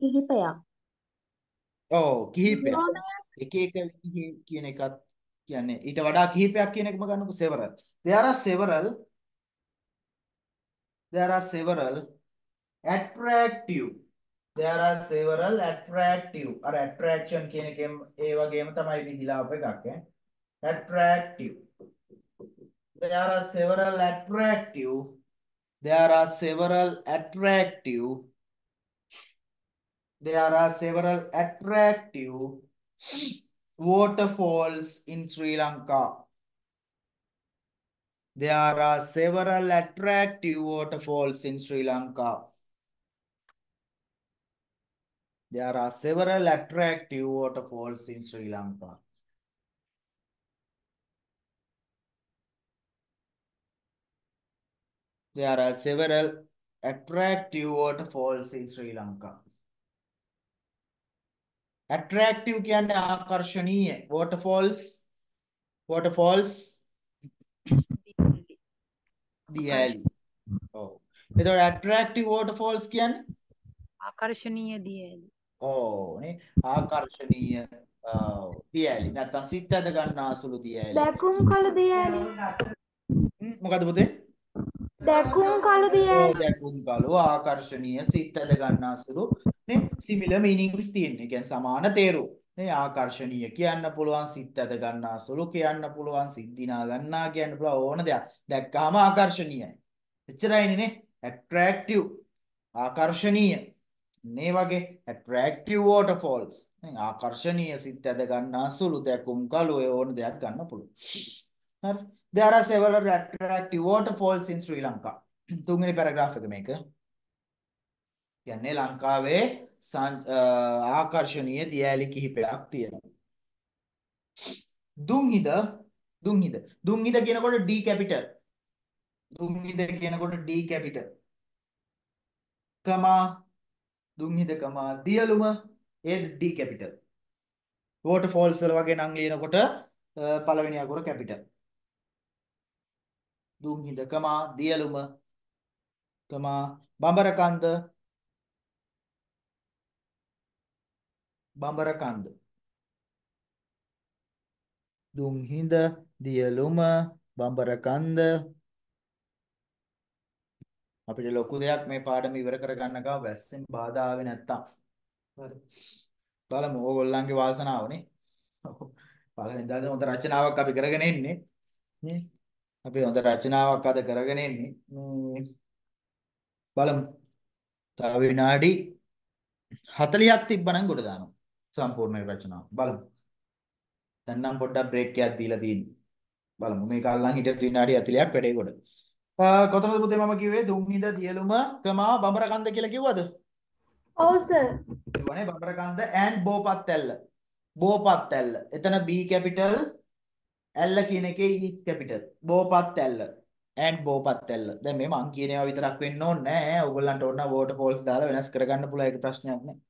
කිහිපයක් ඔව් කිහිපයක්. එක එක විදිහේ කියන එකත් කියන්නේ ඊට වඩා කිහිපයක් කියන එකම ගන්නකො several. there are several there are several attractive there are several attractive අර attraction කියන එකෙන් ඒ වගේම තමයි විහිලා අප එකක් ඈ attractive there are several attractive there are several attractive there are several attractive waterfalls in Sri Lanka. There are several attractive waterfalls in Sri Lanka. There are several attractive waterfalls in Sri Lanka. There are several attractive waterfalls in Sri Lanka. Attractive කියන්නේ ආකර්ශනීය waterfalls waterfalls. දියැලි ඔව් එතකොට attractive waterfalls කියන්නේ? ආකර්ශනීය දියඇලි ඕ නේ. ආකර්ශනීය දියඇලි නැත්තම් සිත් ඇද ගන්නා සුළු දියඇලි. දැකුම් කළු දියඇලි. හ්ම්, මොකද්ද පුතේ? දැකුම් කළු ඕ දියඇලි. දැකුම් කළු ආකර්ශනීය සිත් ඇද ගන්නා සුළු නේ සිමිලර් මීනින්ග්ස් තියෙන. ඒ කියන්නේ සමාන තේරුම්. නේ ආකර්ශනීය කියන්න පුළුවන් සිත් ඇද ගන්නා සුළු කියන්න පුළුවන් සිත් දිනා ගන්නා කියන්න පුළුවන් ඕන දෙයක්. දැක්කාම ආකර්ශනීයයි. එච්චරයිනේ නේ. ඇට්‍රැක්ටිව් ආකර්ශනීය. මේ වගේ attractive waterfalls නේ ආකර්ශනීය සිත් ඇද ගන්නා සුළු දැකුම් කළු ඒ ඕන දෙයක් ගන්න පුළුවන්. හරි. There are several attractive waterfalls in Sri Lanka. තුන්වෙනි පැරග්‍රාෆ් එක මේක. කියන්නේ ලංකාවේ සං- අ, ආකර්ශනීය දියඇලි කිහිපයක් තියෙනවා. දුම්හිද දුම්හිද දුම්හිද කියනකොට D capital. දුම්හිද කියනකොට D capital. කමා දුම්හිද කමා දියලුම ඒ D capital. waterfalls වල වගේ නම් ලියනකොට අ, පළවෙනි අකුර capital. දුම්හිද කමා දියලුම කමා බඹරකන්ද බඹරකන්ද. දුම්හිඳ දියලුම බඹරකන්ද. අපිට ලොකු දෙයක් මේ පාඩම ඉවර කරගන්න ගාව වැස්සෙන් බාධා ආවේ නැත්තම්. හරි. බලමු ඕගොල්ලන්ගේ වාසනාවනේ පළවෙනි දාද හොඳ රචනාවක් අපි කරගෙන ඉන්නේ. නේ. අපි හොඳ රචනාවක් අද කරගෙන ඉන්නේ. මේ බලමු. තව විනාඩි 40ක් තිබ්බනම් ගොඩ දානවා. සම්පූර්ණ රචනාව බලමු. දැන් නම් පොඩ්ඩක් බ්‍රේක් එකක් දීලා තියෙන්නේ. බලමු. මේක අල්ලන් හිටියත් විනාඩි 40ක් වැඩේ කොට කොතනද පුතේ මම කිව්වේ? දුම්හිඳ දියලුම කමා බඹරකන්ද කියලා කිව්වද? ඔව් සර්. කිව්වනේ බඹරකන්ද and බෝපත්තැල්ල. බෝපත්තැල්ල. එතන B capital ඇල්ල කියන එකේ E capital. බෝපත්තැල්ල and බෝපත්තැල්ල. දැන් මේ මං කියන ඒවා විතරක් වෙන්න ඕනේ නෑ. ඕගොල්ලන්ට ඕන waterfalls දාලා වෙනස් කරගන්න පුළුවන්. ඒක ප්‍රශ්නයක් නෑ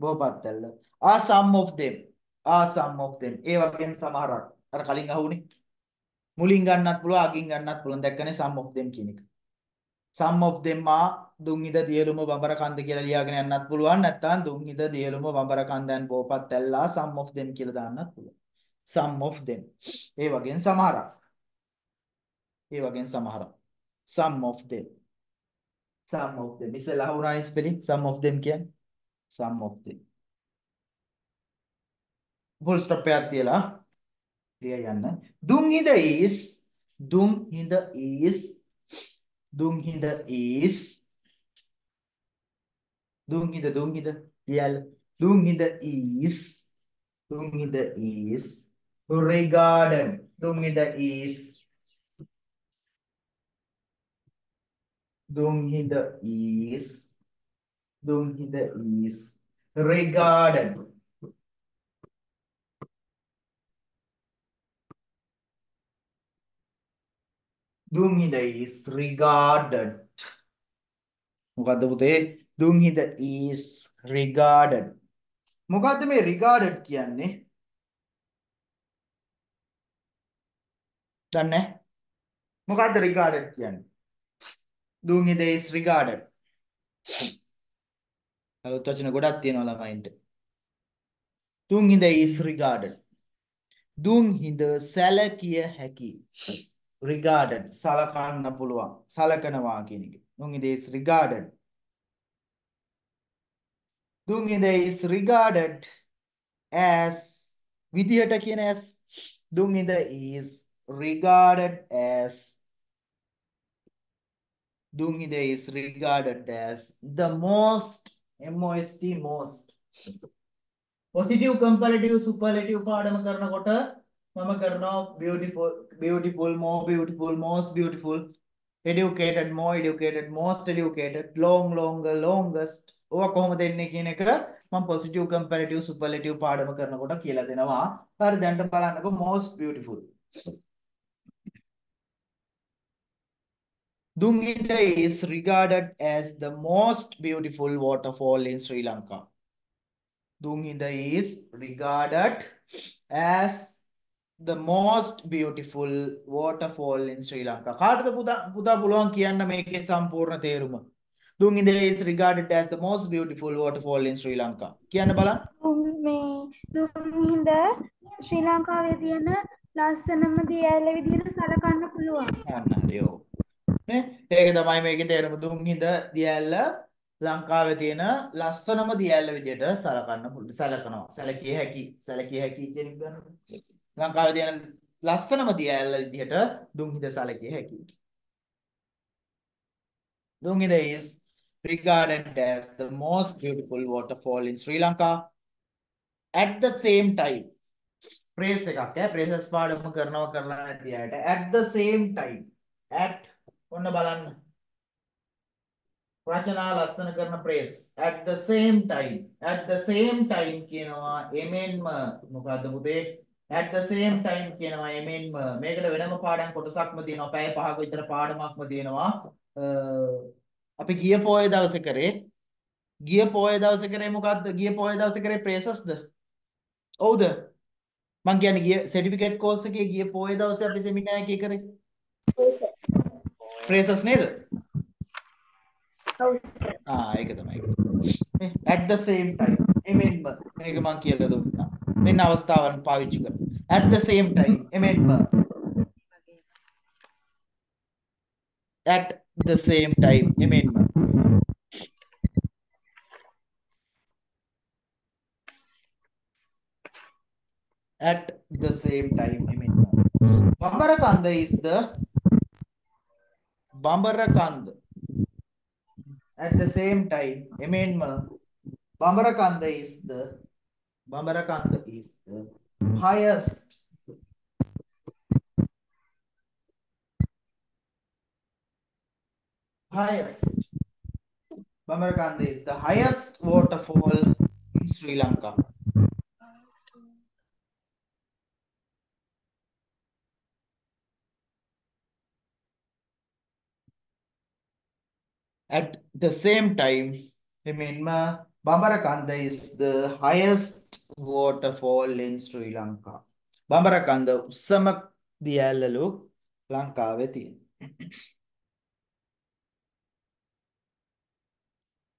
බෝපත්තැල්ල are some of them. are some of them. ඒ වගේම සමහරක්. අර කලින් අහුනේ මුලින් ගන්නත් පුළුවන් අගින් ගන්නත් පුළුවන්. දැක්කනේ some of them කියන එක. Some of them are දුම්හිද දියලුම Bambarakanda කියලා ලියාගෙන යන්නත් පුළුවන්. නැත්නම් දුම්හිද දියලුම බඹරකන්දයන් බෝපත් ඇල්ලා some of them කියලා දාන්නත් පුළුවන්. Some of them. ඒ වගේන් සමහරක්. ඒ වගේන් සමහරක්. Some of them. Some of them. ඉස්සෙල්ලා අහුණානේ ස්පෙලිං some of them කියන්නේ? Some of them full stop එකක් තියලා ලියා යන්න. දුම්හිද is දුම්හිද is දුම්හිඳ is දුම්හිඳ දුම්හිඳ කියල් දුම්හිඳ is දුම්හිඳ is regarded දුම්හිඳ is දුම්හිඳ is දුම්හිඳ is regarded. දුම්හිඳ is regarded. මොකද්ද පුතේ? දුම්හිඳ is regarded. මොකද්ද මේ regarded කියන්නේ? දන්නේ? මොකද්ද regarded කියන්නේ? දුම්හිඳ is regarded. අලුත් වචන ගොඩක් තියෙනවා ළමයින්ට දුම්හිඳ is regarded දුම්හිඳ සැලකිය හැකි regarded සලකන්න පුළුවන් සලකනවා කියන එක. දුංගිද is regarded. දුංගිද is regarded as විදිහට කියන as දුංගිද is regarded as දුංගිද is regarded as the most most most positive comparative superlative පාඩම කරනකොට මම කරනවා beautiful beautiful more beautiful most beautiful educated more educated most educated long longer longest. ඕවා කොහොමද එන්නේ කියන එක මම positive comparative superlative පාඩම කරනකොට කියලා දෙනවා. හරි දැන් බලන්නකො most beautiful. Dungita is regarded as the most beautiful waterfall in Sri Lanka. Dungita is regarded as the most beautiful waterfall in Sri Lanka. කාටද පුතා පුතා පුළුවන් කියන්න මේකේ සම්පූර්ණ තේරුම? Dungita is regarded as the most beautiful waterfall in Sri Lanka. කියන්න බලන්න. මේ දුම්හිඳ ශ්‍රී ලංකාවේ තියෙන ලස්සනම දියඇල්ල විදිහට සලකන්න පුළුවන්. අන්න හරි ඔව්. නේ? ඒක තමයි මේකේ තේරුම දුම්හිඳ දියඇල්ල ලංකාවේ තියෙන ලස්සනම දියඇල්ල විදිහට සලකන්න පුළුවන්. සලකනවා. සැලකිය හැකි. සැලකිය හැකි කියන එක ගන්න. ලංකාවේ තියෙන ලස්සනම දියඇල්ල විදිහට දුම්හිඳ සැලකිය හැකි. Dunhinda is regarded as the most beautiful waterfall in Sri Lanka at the same time phrase එකක් ඈ ප්‍රේසස් පාඩම කරනවා කරලා නැති අයට at the same time at ඔන්න බලන්න. රචනා ලස්සන කරන phrase. At the same time at the same time කියනවා එමෙන්ම මොකද්ද පුතේ? At the same time කියනවා එමෙන්ම. මේකට වෙනම පාඩම් කොටසක්ම තියෙනවා පැය පහක විතර පාඩමක්ම තියෙනවා අපි ගිය පොයේ දවසේ කරේ. ගිය පොයේ දවසේ කරේ මොකද්ද? ගිය පොයේ දවසේ කරේ ප්‍රේසස්ද? ඔව්ද? මං කියන්නේ ගිය සර්ටිෆිකේට් කෝස් එකේ ගිය පොයේ දවසේ අපි සෙමිනාර් එකේ කරේ. ප්‍රේසස් නේද? ආ ඒක තමයි ඒක නේ at the same time. එමෙන්ම මේක මං කියලා දුන්නා. මෙන්න අවස්ථාවන් පාවිච්චි කරලා at the same time. එමෙන්ම. At the same time. එමෙන්ම. At the same time. එමෙන්ම. Bambarakanda is the Bambarakand. At the same time, Emenma, Bambarakanda is the Bambarakanda is the highest highest Bambarakanda is the highest waterfall in Sri Lanka. At the same time, remember, Bamarakanda is the highest waterfall in Sri Lanka. Bamarakanda උස්සම දියැලලු ලංකාවේ තියෙන.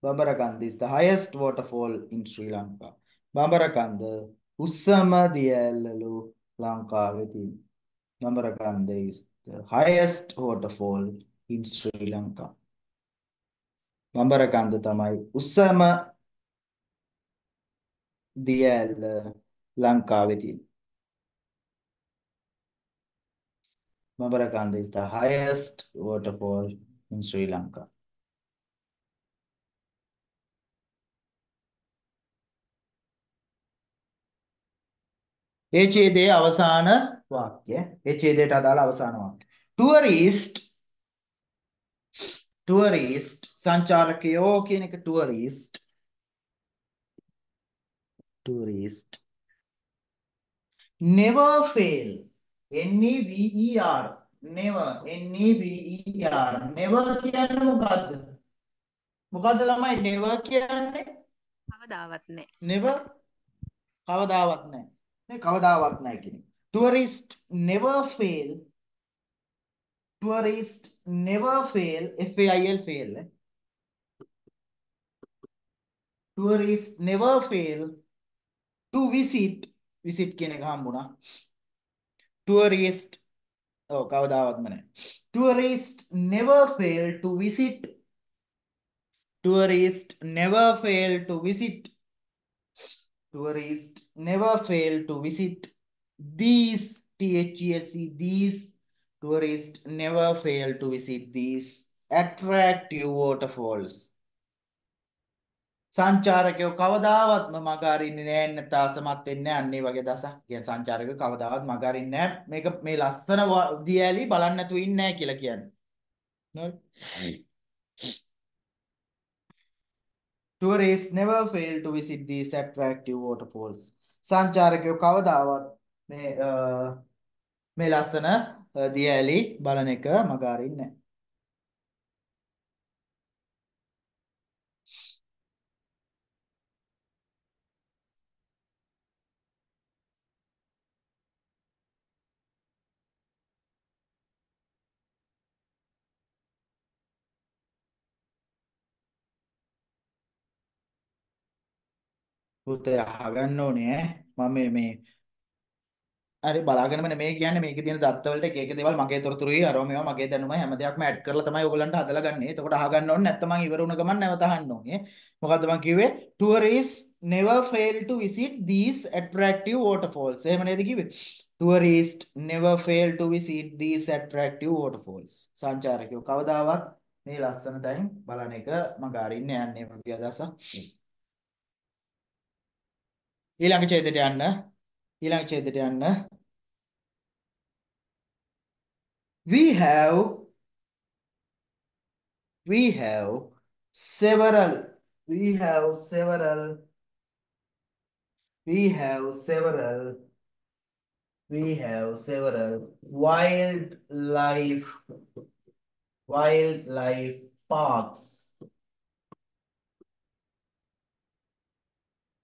Bambarakanda is the highest waterfall in Sri Lanka. Bambarakanda උස්සම දියැලලු ලංකාවේ තියෙන. Bambarakanda is the highest waterfall in Sri Lanka. Bambarakanda තමයි උස්සම දියඇල්ල ලංකාවේ තියෙන. Bambarakanda is the highest waterfall in Sri Lanka. ඒ ඡේදයේ අවසාන වාක්‍ය ඒ ඡේදයට අදාළ අවසාන වාක්‍ය. Tourist tourist සංචාරකයෝ කියන එක tourist. tourist. never fail. N E V E R. Never. N E V E R. Never කියන්නේ මොකද්ද? මොකද්ද ළමයි? never කියන්නේ? කවදාවත් නැහැ. never? කවදාවත් නැහැ. නේ කවදාවත් නැහැ කියන්නේ tourist never fail. tourist never fail. F A I L fail eh? tourists never fail to visit visit කියන එක හම්බුණා tourist ඔව් කවදාවත්ම නැහැ tourist never fail to visit tourist never fail to visit tourist never fail to visit these THESE these tourists never fail to visit these attractive waterfalls සංචාරකයෝ කවදාවත්ම මග අරින්නේ නැහැ නැත්නම් අසමත් වෙන්නේ අන්න වගේ දසක් කියන සංචාරකයෝ කවදාවත් මග අරින්නේ නැහැ මේක මේ ලස්සන දියැලි බලන්න නැතුව ඉන්නේ නැහැ කියලා කියන්නේ. Tourists never fail to visit these attractive waterfalls. සංචාරකයෝ කවදාවත් මේ මේ ලස්සන දියඇලි බලන එක මග අරින්නේ නැහැ. පුතේ අහගන්න ඕනේ ඈ මම මේ මේ හරි බලාගෙනම නෙමෙයි කියන්නේ මේකේ තියෙන දත්ත වලට එක එක දේවල් මගේ තොරතුරුයි අරව මේවා මගේ දැනුමයි හැම දෙයක්ම ඇඩ් කරලා තමයි ඔයගලන්ට හදලා ගන්නේ. එතකොට අහගන්න ඕනේ නැත්නම් මං ඉවර වුණ ගමන් නැවත අහන්න ඕනේ. මොකද්ද මං කිව්වේ? tourists never fail to visit these attractive waterfalls. එහෙම නේද කිව්වේ? tourists never fail to visit these attractive waterfalls. සංචාරකයෝ කවදාවත් මේ ලස්සන තැන් බලන එක මග අරින්න යන්නේ මගේ අදහසක්. ඊළඟ ඡේදයට යන්න. ඊළඟ ඡේදයට යන්න. we have we have several we have several we have several we have several wildlife wildlife parks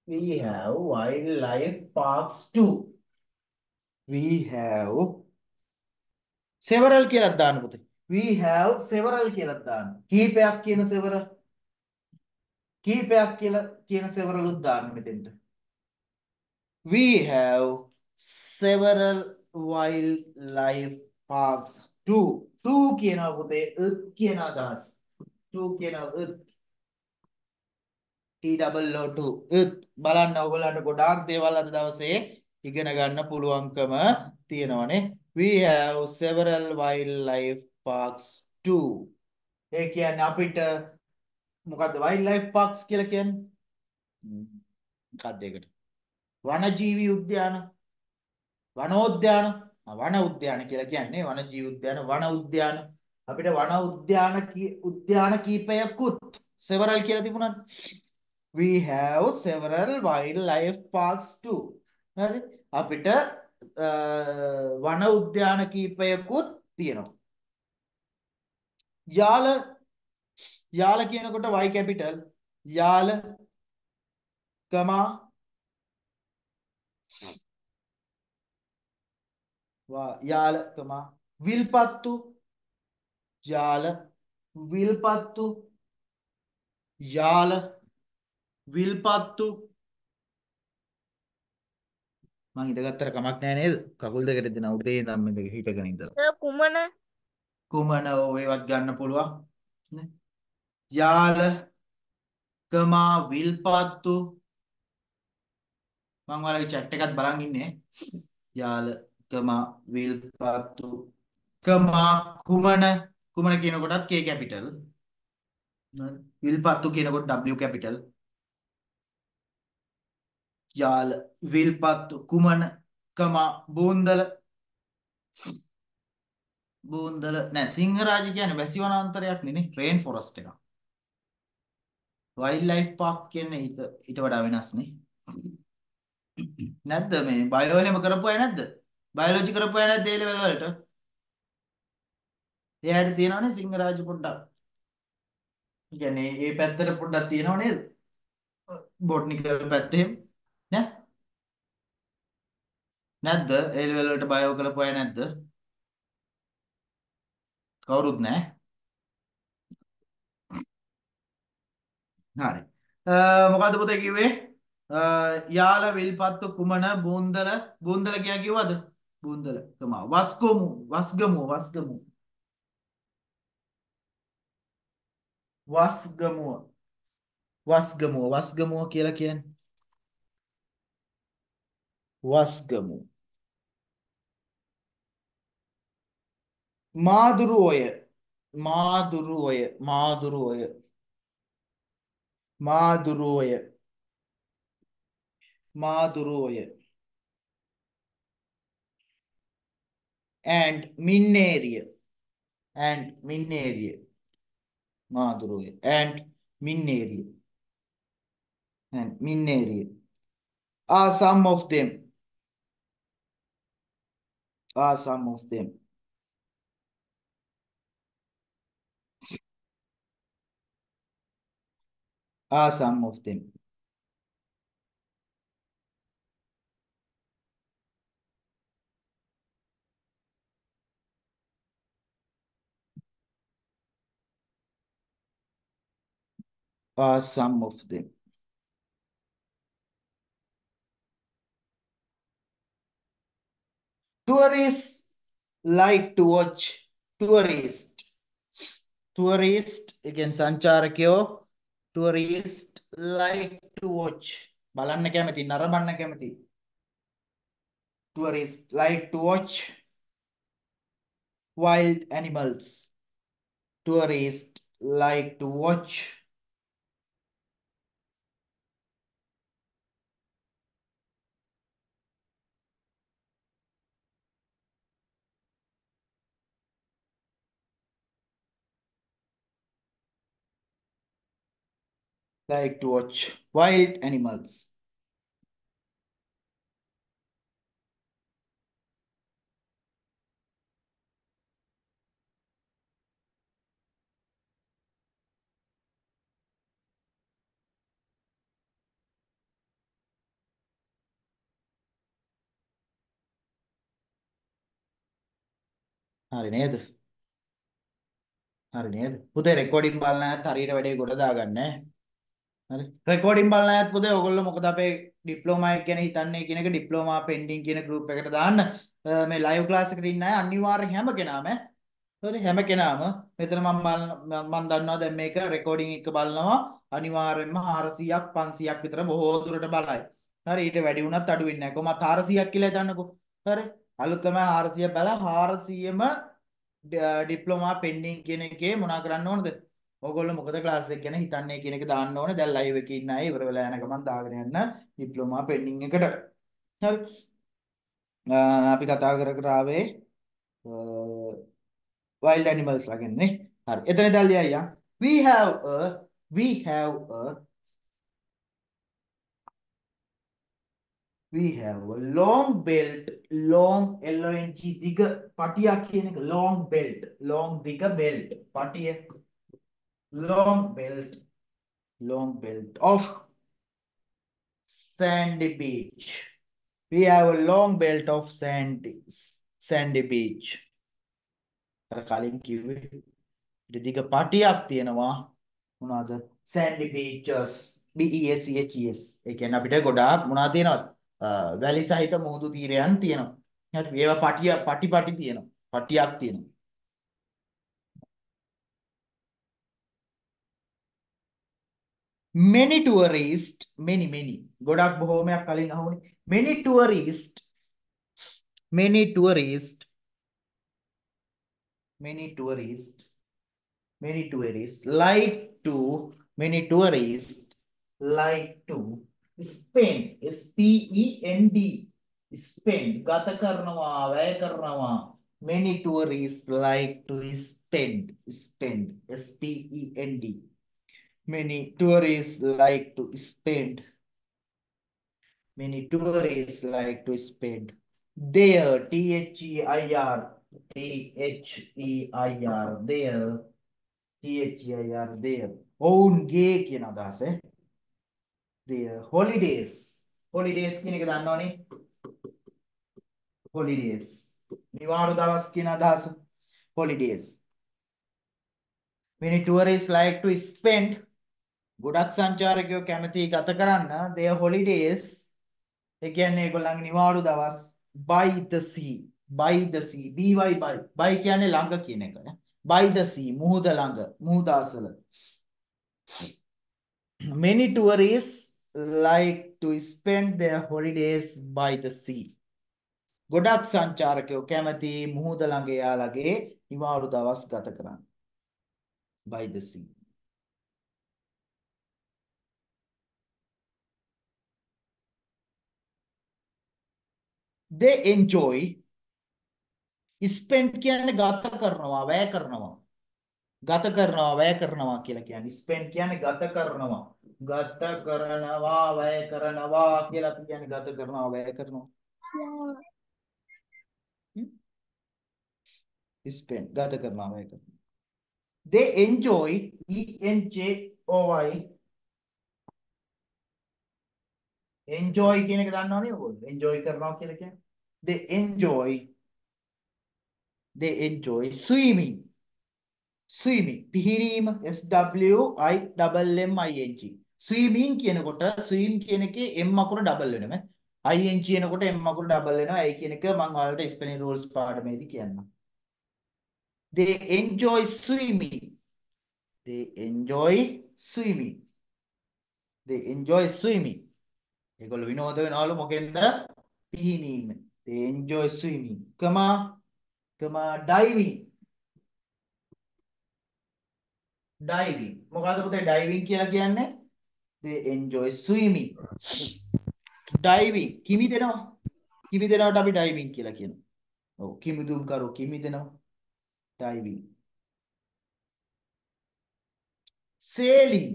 we have wildlife parks too we have several කියලා දාන්න පුතේ. We have several කියලා දාන්න. කීපයක් කියන several? කීපයක් කියලා කියන several උත් දාන්න මෙතෙන්ට. We have several wildlife parks too too කියනවා පුතේ 으ත් කියන අදහස්. too කියනවා 으ත් T double O two. 으ත් බලන්න ඔයගොල්ලන්ට ගොඩාක් දේවල් අද දවසේ ඉගෙන ගන්න පුළුවන්කම තියෙනවනේ. We have several wildlife parks too. ඒ කියන්නේ අපිට මොකද්ද wildlife parks කියලා කියන්නේ? මොකක්ද ඒකට? වනජීවි උද්‍යාන. වනෝද්‍යාන වන උද්‍යාන කියලා කියන්නේ වනජීවි උද්‍යාන වන උද්‍යාන. අපිට වන උද්‍යාන උද්‍යාන කීපයකුත් several කියලා තිබුණානේ we have several wildlife parks too. හරි? අපිට වන උද්‍යාන කීපයකුත් තියෙනවා. යාල යාල කියනකොට y capital යාල කමා යාල කමා විල්පත්තු යාල විල්පත්තු යාල විල්පත්තු. මං ඉඳගත්තර කමක් නෑ නේද? කකුල් දෙකට දෙන උදේ ඉඳන් මේ හිටගෙන ඉඳලා. කුමන? කුමන ඕ ඒවත් ගන්න පුළුවන්? නේ? යාල කමා විල්පත්තු. මං ඔයාලගේ chat එකත් බලන් ඉන්නේ. යාල කමා විල්පත්තු. කමා කුමන? කුමන කියන කොටත් K capital. විල්පත්තු කියනකොට W capital යාල විල්පත්තු කුමන කමා බෝන්දල බෝන්දල නෑ සිංහරාජ කියන්නේ වැසි වනාන්තරයක් නෙනේ රේන් ෆොරස්ට් එකක්. වයිල්ඩ් ලයිෆ් පාර්ක් කියන්නේ ඊට ඊට වඩා වෙනස් නේ. නැද්ද මේ? බයෝ එහෙම කරපු අය නැද්ද? බයොලොජි කරපු අය නැද්ද ඒ ලෙවල් වලට එයාට තියෙනවනේ සිංහරාජ පොඩ්ඩක් කියන්නේ ඒ පැත්තට පොඩ්ඩක් තියෙනව නේද? බොට්නිකල් පැත්තේ. නෑ නැද්ද? ඒ ලෙවල් වලට බයෝ කරපු අය නැද්ද? කවුරුත් නෑ හරි. මොකද්ද පුතේ කිව්වේ? යාල විල්පත්තු කුමන බූන්දල බූන්දල කියා කිව්වද? බූන්දල කම වස්කොමු වස්ගමු වස්ගමු. වස්ගමුව. වස්ගමුව. වස්ගමුව කියලා කියන්නේ? වස්ගමු මාදුරුවය. මාදුරුවය. මාදුරුවය. මාදුරුවය. මාදුරුවය. And Minneriya. And Minneriya. මාදුරුවය. And Minneriya. And Minneriya. Are some of them. Are some of them. are some of them. Are some of them. Tourists like to watch tourists. Tourist again Sancharakyo, tourist like to watch බලන්න කැමති නරඹන්න කැමති tourist like to watch wild animals tourist like to watch like to watch wild animals. හරි නේද? හරි නේද? පුතේ recording බලන්න ඈත් හරියට වැඩේ ගොඩ දාගන්න ඈ. හරි. රෙකෝඩින් බලන්න ඈත් පුතේ ඔයගොල්ලෝ මොකද අපේ ඩිප්ලෝමා එක ගැන හිතන්නේ කියන එක ඩිප්ලෝමා පෙන්ඩින් කියන ගෲප් එකට දාන්න. අ, මේ ලයිව් ක්ලාස් එකට ඉන්න අය අනිවාර්යෙන් හැම කෙනාම ඈ. හරි හැම කෙනාම මෙතන මම බලන මම දන්නවා දැන් මේක රෙකෝඩින් එක බලනවා අනිවාර්යෙන්ම 400ක් 500ක් විතර බොහෝ දුරට බලයි. හරි ඊට වැඩි වුණත් අඩු වෙන්නේ නැහැ. කොහොමත් 400ක් කියලා හිතන්නකෝ. හරි. අලුත් ළමයා 400 බැලලා 400ම ඩිප්ලෝමා පෙන්ඩින් කියන එකේ මොනා කරන්න ඕනද? ඕගොල්ලෝ මොකද ක්ලාස් එක ගැන හිතන්නේ කියන එක දාන්න ඕනේ. දැන් ලයිව් එකේ ඉන්න අය ඉවර වෙලා යන ගමන් දාගෙන යන්න ඩිප්ලෝමා පෙන්ඩින් එකට. හරි. අපි කතා කර කර ආවේ wild animals ලා ගැන නේ. හරි. එතන ඉඳන් ලියයියා. We have a we have a we have a long belt long L O N G දිග පටියක් කියන එක long belt long දිග belt පටිය long belt long belt of sandy beach. We have a long belt of sandy sandy beach. අර කලින් කිව්වේ ඉතින් දිග පටියක් තියෙනවා. මොනවාද? sandy beaches. B E S C H E S. ඒ කියන්නේ අපිට ගොඩාක් මොනවා තියෙනවද? වැලි සහිත මුහුදු තීරයන් තියෙනවා. හරි ඒවා පටිය පටි පටි තියෙනවා. පටියක් තියෙනවා. many tourists many many ගොඩක් බොහෝමයක් කලින් අහුනේ many tourists many tourists many tourists many tourists like to many tourists like to spend S P E N D spend ගත කරනවා වැය කරනවා many tourists like to spend spend S P E N D many tourists like to spend many tourists like to spend there T H E I R T H E I R there T H E I R there ඔවුන්ගේ කියන අදහස ඈ their holidays holidays කියන එක දන්නවනේ holidays නිවාඩු දවස් කියන අදහස holidays many tourists like to spend ගොඩක් සංචාරකයෝ කැමති ගත කරන්න. Their holidays. ඒ කියන්නේ ඒගොල්ලන්ගේ නිවාඩු දවස්. By the sea. By the sea. By by by කියන්නේ ළඟ කියන එක නේ. By the sea. මුහුද ළඟ. මුහුද අසල. Many tourists like to spend their holidays by the sea. ගොඩක් සංචාරකයෝ කැමති මුහුද ළඟ යාළගේ නිවාඩු දවස් ගත කරන්න. by the sea. They enjoy. Spend කියන්නේ ගත කරනවා වැය කරනවා ගත කරනවා වැය කරනවා කියලා කියන්නේ spend කියන්නේ ගත කරනවා ගත කරනවා වැය කරනවා කියලා අපි කියන්නේ ගත කරනවා වැය කරනවා spend ගත කරනවා වැය කරනවා they enjoy e n j o y enjoy කියන එක දන්නවනේ ඔයගොල්ලෝ enjoy කරනවා කියලා කියන්නේ they enjoy they enjoy swimming swimming පිහිරීම S W I M M I N G swimming කියනකොට swim කියන එකේ M අකුර ඩබල් වෙනවා ing එනකොට m අකුර ඩබල් වෙනවා. ඒ කියන එක මම ඔයාලට ස්පෙලිං රූල්ස් පාඩමේදී කියන්නම්. They enjoy swimming. They enjoy swimming. They enjoy swimming. ඒගොල්ලෝ විනෝද වෙනවලු මොකෙන්ද? පිහිනීම. They enjoy swimming. කමා කමා diving. diving. මොකද්ද පුතේ diving කියලා කියන්නේ? They enjoy swimming. diving කිමිදෙනවා. කිමිදෙනවට අපි diving කියලා කියනවා. ඔව් කිමිදුම් කරු කිමිදෙනවා. diving. sailing.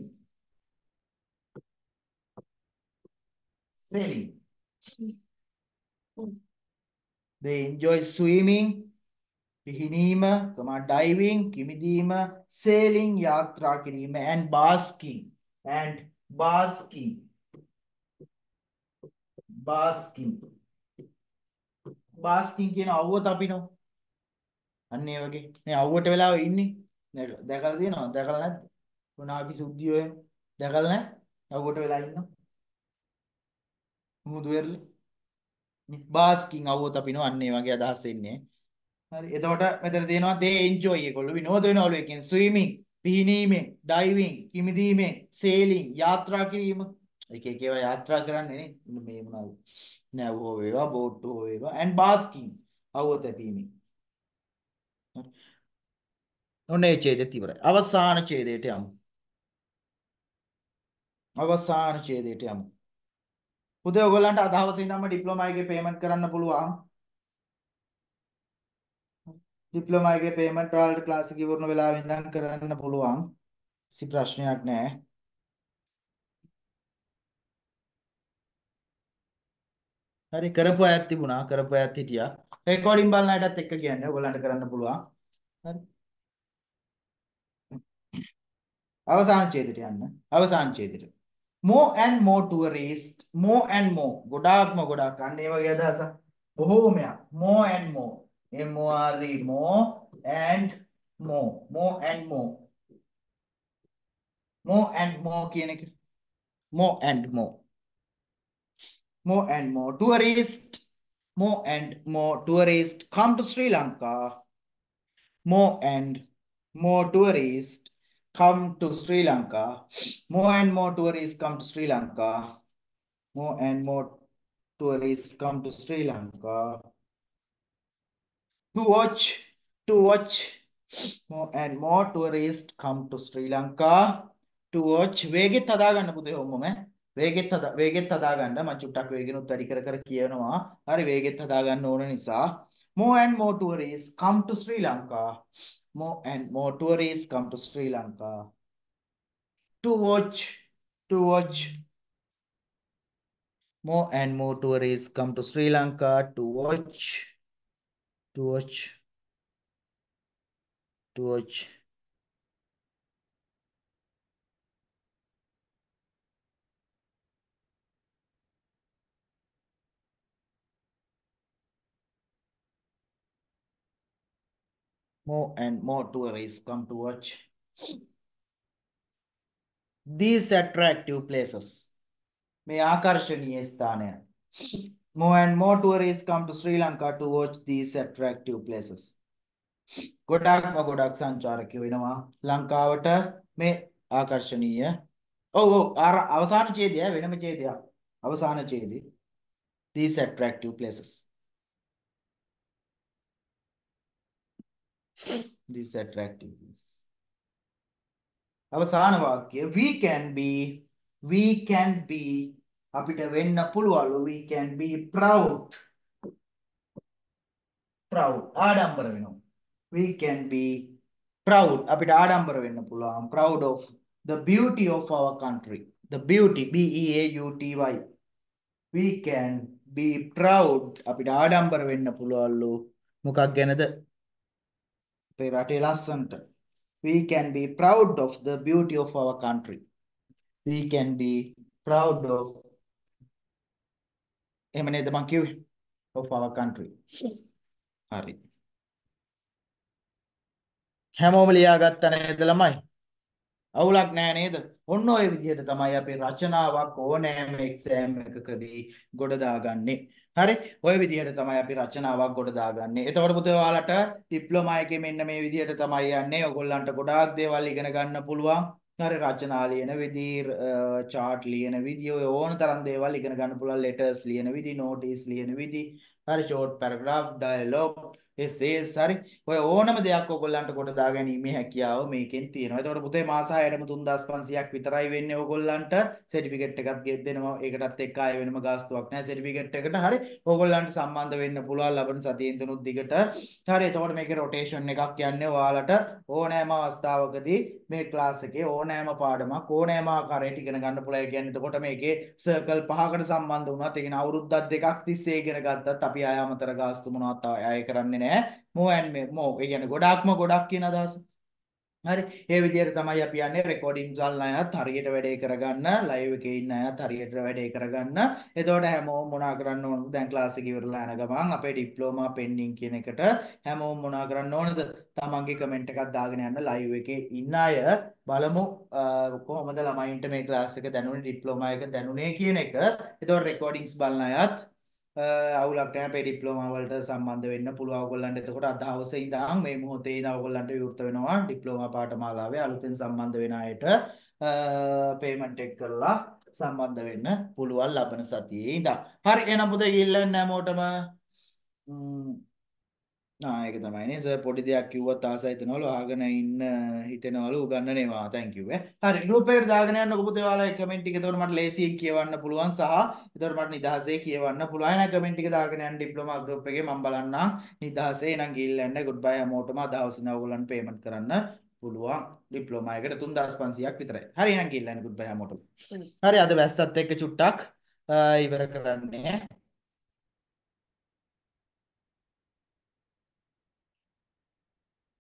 sailing. They enjoy swimming, පිහිනීම, කමා diving, කිමිදීම, sailing යාත්‍රා කිරීම and basking and basking. basking. basking කියන අවුව තපිනෝ. අන්න ඒ වගේ. මේ අවුවට වෙලාව ඉන්නේ. දැක- දැකලා තියෙනවද? දැකලා නැද්ද? මොනාකි සුද්ධිය ඔය දැකලා නැහැ? අවුවට වෙලා ඉන්නවා. මුහුදු වෙරළේ. බාස්කින් අවුව තපිනවා අන්න ඒ වගේ අදහස් එන්නේ. හරි. එතකොට මෙතන තියෙනවා they enjoy ඒගොල්ලෝ විනෝද වෙනවලු එකෙන් swimming, පිහිනීමෙන්, diving, කිමිදීමෙන්, sailing, යාත්‍රා කිරීම. එක එක ඒවා යාත්‍රා කරන්නේ නේ. මේ මොනවද? නැව් හෝ වේවා, බෝට්ටු හෝ වේවා and basking අවුව තැබීමෙන්. හරි. ඔන්න ඒ ඡේදෙත් ඉවරයි. අවසාන ඡේදයට යමු. අවසාන ඡේදයට යමු. පුතේ ඔයගොල්ලන්ට අද හවසේ ඉඳන්ම ඩිප්ලෝමා එකේ පේමන්ට් කරන්න පුළුවන්. ඩිප්ලෝමා එකේ පේමන්ට් වලට ක්ලාස් එක ඉවරන වෙලාවෙ ඉඳන් කරන්න පුළුවන්. කිසි ප්‍රශ්නයක් නැහැ. හරි කරපු අයත් තිබුණා කරපු අයත් හිටියා. රෙකෝඩින් බලන අයටත් එක්ක කියන්නේ ඔයගොල්ලන්ට කරන්න පුළුවන්. හරි. අවසාන ඡේදයට යන්න. අවසාන ඡේදයට. more and more tourists more and more ගොඩාක්ම ගොඩාක් අන්න ඒ වගේ අදහසක්. බොහෝමයක් more and more M O R E more and more more and more more and more කියන එක more and more more and more tourists more and more tourists come to Sri Lanka more and more tourists come to Sri Lanka more and more tourists come to Sri Lanka more and more tourists come to Sri Lanka to watch to watch more and more tourists come to Sri Lanka to watch. වේගෙත් හදාගන්න පුතේ ඔම්මම වේගෙත් හදා වේගෙත් හදාගන්න මම චුට්ටක් වේගෙනුත් වැඩි කර කර කියනවා හරි වේගෙත් හදාගන්න ඕන නිසා more and more tourists come to Sri Lanka more and more tourists come to Sri Lanka. To watch to watch. More and more tourists come to Sri Lanka to watch to watch to watch more and more tourists come to watch these attractive places මේ ආකර්ශනීය ස්ථානය more and more tourists come to Sri Lanka to watch these attractive places ගොඩාක්ම ගොඩක් සංචාරකයෝ වෙනවා ලංකාවට මේ ආකර්ශනීය ඔව් ඔව් අර අවසාන ඡේදය වෙනම ඡේදයක් අවසාන ඡේදේ these attractive places these attractive places අවසාන වාක්‍යය we can be we can be. අපිට වෙන්න පුළුවන්ලු we can be proud. proud ආඩම්බර වෙනවා. We can be proud. අපිට ආඩම්බර වෙන්න පුළුවන් proud of the beauty of our country. The beauty b e a u t y. We can be proud. අපිට ආඩම්බර වෙන්න පුළුවන්ලු මොකක් ගැනද අපේ රටේ ලස්සනට. We can be proud of the beauty of our country. We can be proud of එහෙම නේද මං කිව්වේ? Of our country. හරි. හැමෝම ලියාගත්ත නේද ළමයි? අවුලක් නෑ නේද? ඔන්න ඔය විදිහට තමයි අපි රචනාවක් ඕනෑම එක්සෑම් එකකදී ගොඩ දාගන්නේ. හරි? ඔය විදිහට තමයි අපි රචනාවක් ගොඩ දාගන්නේ. එතකොට පුතේ ඔයාලට ඩිප්ලෝමා එකේ මෙන්න මේ විදිහට තමයි යන්නේ. ඔයගොල්ලන්ට ගොඩාක් දේවල් ඉගෙන ගන්න පුළුවන්. හරි රචනා ලියන විදි චාට් ලියන විදි ඔය ඕන තරම් දේවල් ඉගෙන ගන්න පුළුවන් ලෙටර්ස් ලියන විදි නෝටිස් ලියන විදි හරි ෂෝට් පැරග්‍රාෆ් ඩයලොග් එසේස් හරි ඔය ඕනම දෙයක් ඔයගොල්ලන්ට කොට දා ගැනීමේ හැකියාව මේකෙන් තියෙනවා. එතකොට පුතේ මාස 6ටම 3500ක් විතරයි වෙන්නේ ඔයගොල්ලන්ට සර්ටිෆිකේට් එකක් දෙන්නවා. ඒකටත් එක්ක ආයෙ වෙනම ගාස්තුවක් නැහැ සර්ටිෆිකේට් එකට. හරි ඔයගොල්ලන්ට සම්බන්ධ වෙන්න පුළුවන් ලබන සතියෙන් තුනුත් දිගට. හරි එතකොට මේකේ රොටේෂන් එකක් යන්නේ ඔයාලට ඕනෑම අවස්ථාවකදී මේ ක්ලාස් එකේ ඕනෑම පාඩමක් ඕනෑම ආකාරයට ඉගෙන ගන්න පුළුවන්. ඒ කියන්නේ එතකොට මේකේ සර්කල් පහකට සම්බන්ධ වුණත් ඒ කියන්නේ අවුරුද්දක් දෙකක් තිස්සේ ඉගෙන ගත්තත් අපි ආය අමතර ගාස්තු මොනවත් ආය කරන්නේ නැහැ. more and more ඒ කියන්නේ ගොඩාක්ම ගොඩක් කියන අදහස. හරි. ඒ විදිහට තමයි අපි යන්නේ රෙකෝඩින් ගන්න අයත් හරියට වැඩේ කරගන්න ලයිව් එකේ ඉන්න අයත් හරියට වැඩේ කරගන්න. එතකොට හැමෝම මොනා කරන්න ඕනද? දැන් ක්ලාස් එක ඉවරලා යන ගමන් අපේ ඩිප්ලෝමා පෙන්ඩින් කියන එකට හැමෝම මොනා කරන්න ඕනද? තමන්ගේ කමෙන්ට් එකක් දාගෙන යන්න ලයිව් එකේ ඉන්න අය බලමු. කොහොමද ළමයින්ට මේ ක්ලාස් එක දැනුනේ ඩිප්ලෝමා එක දැනුනේ කියන එක. එතකොට රෙකෝඩින්ග්ස් බලන අයත් අවුලක් නැහැ. අපේ ඩිප්ලෝමා වලට සම්බන්ධ වෙන්න පුළුවන්. ඔයගොල්ලන්ට එතකොට අද හවසේ ඉඳන් මේ මොහොතේ ඉඳන් ඔයගොල්ලන්ට විවෘත වෙනවා. ඩිප්ලෝමා පාඨමාලාවේ අලුතෙන් සම්බන්ධ වෙන අයට පේමන්ට් එක කරලා සම්බන්ධ වෙන්න පුළුවන් ලබන සතියේ ඉඳන්. හරි. එහෙනම් පුතේ ගිහිල්ලා හැමෝටම ආ ඒක තමයි නේ සර් පොඩි දෙයක් කිව්වත් ආසයි හිතනවලු අහගෙන ඉන්න හිතෙනවලු උගන්නනේවා. තැන්ක් යූ ඈ. හරි ගෲප් එකට දාගෙන යන්නකො පුතේ ඔයාලා කමෙන්ට් ටික. එතකොට මට ලේසියෙන් කියවන්න පුළුවන් සහ එතකොට මට නිදහසේ කියවන්න පුළුවන්. එහෙනම් කමෙන්ට් ටික දාගෙන යන්න ඩිප්ලෝමා ගෲප් එකේ මම බලන්නම්. නිදහසේ එහෙනම් ගිහිල්ලා යන්න. ගුඩ් බයි හැමෝටම අද හවස ඉඳන් ඔයගොල්ලන්ට පේමන්ට් කරන්න පුළුවන් ඩිප්ලෝමා එකට 3500ක් විතරයි. හරි එහෙනම් ගිහිල්ලා යන්න. ගුඩ් බයි හැමෝටම හරි අද වැස්සත් එක්ක චුට්ටක්. ඉවර කරන්නේ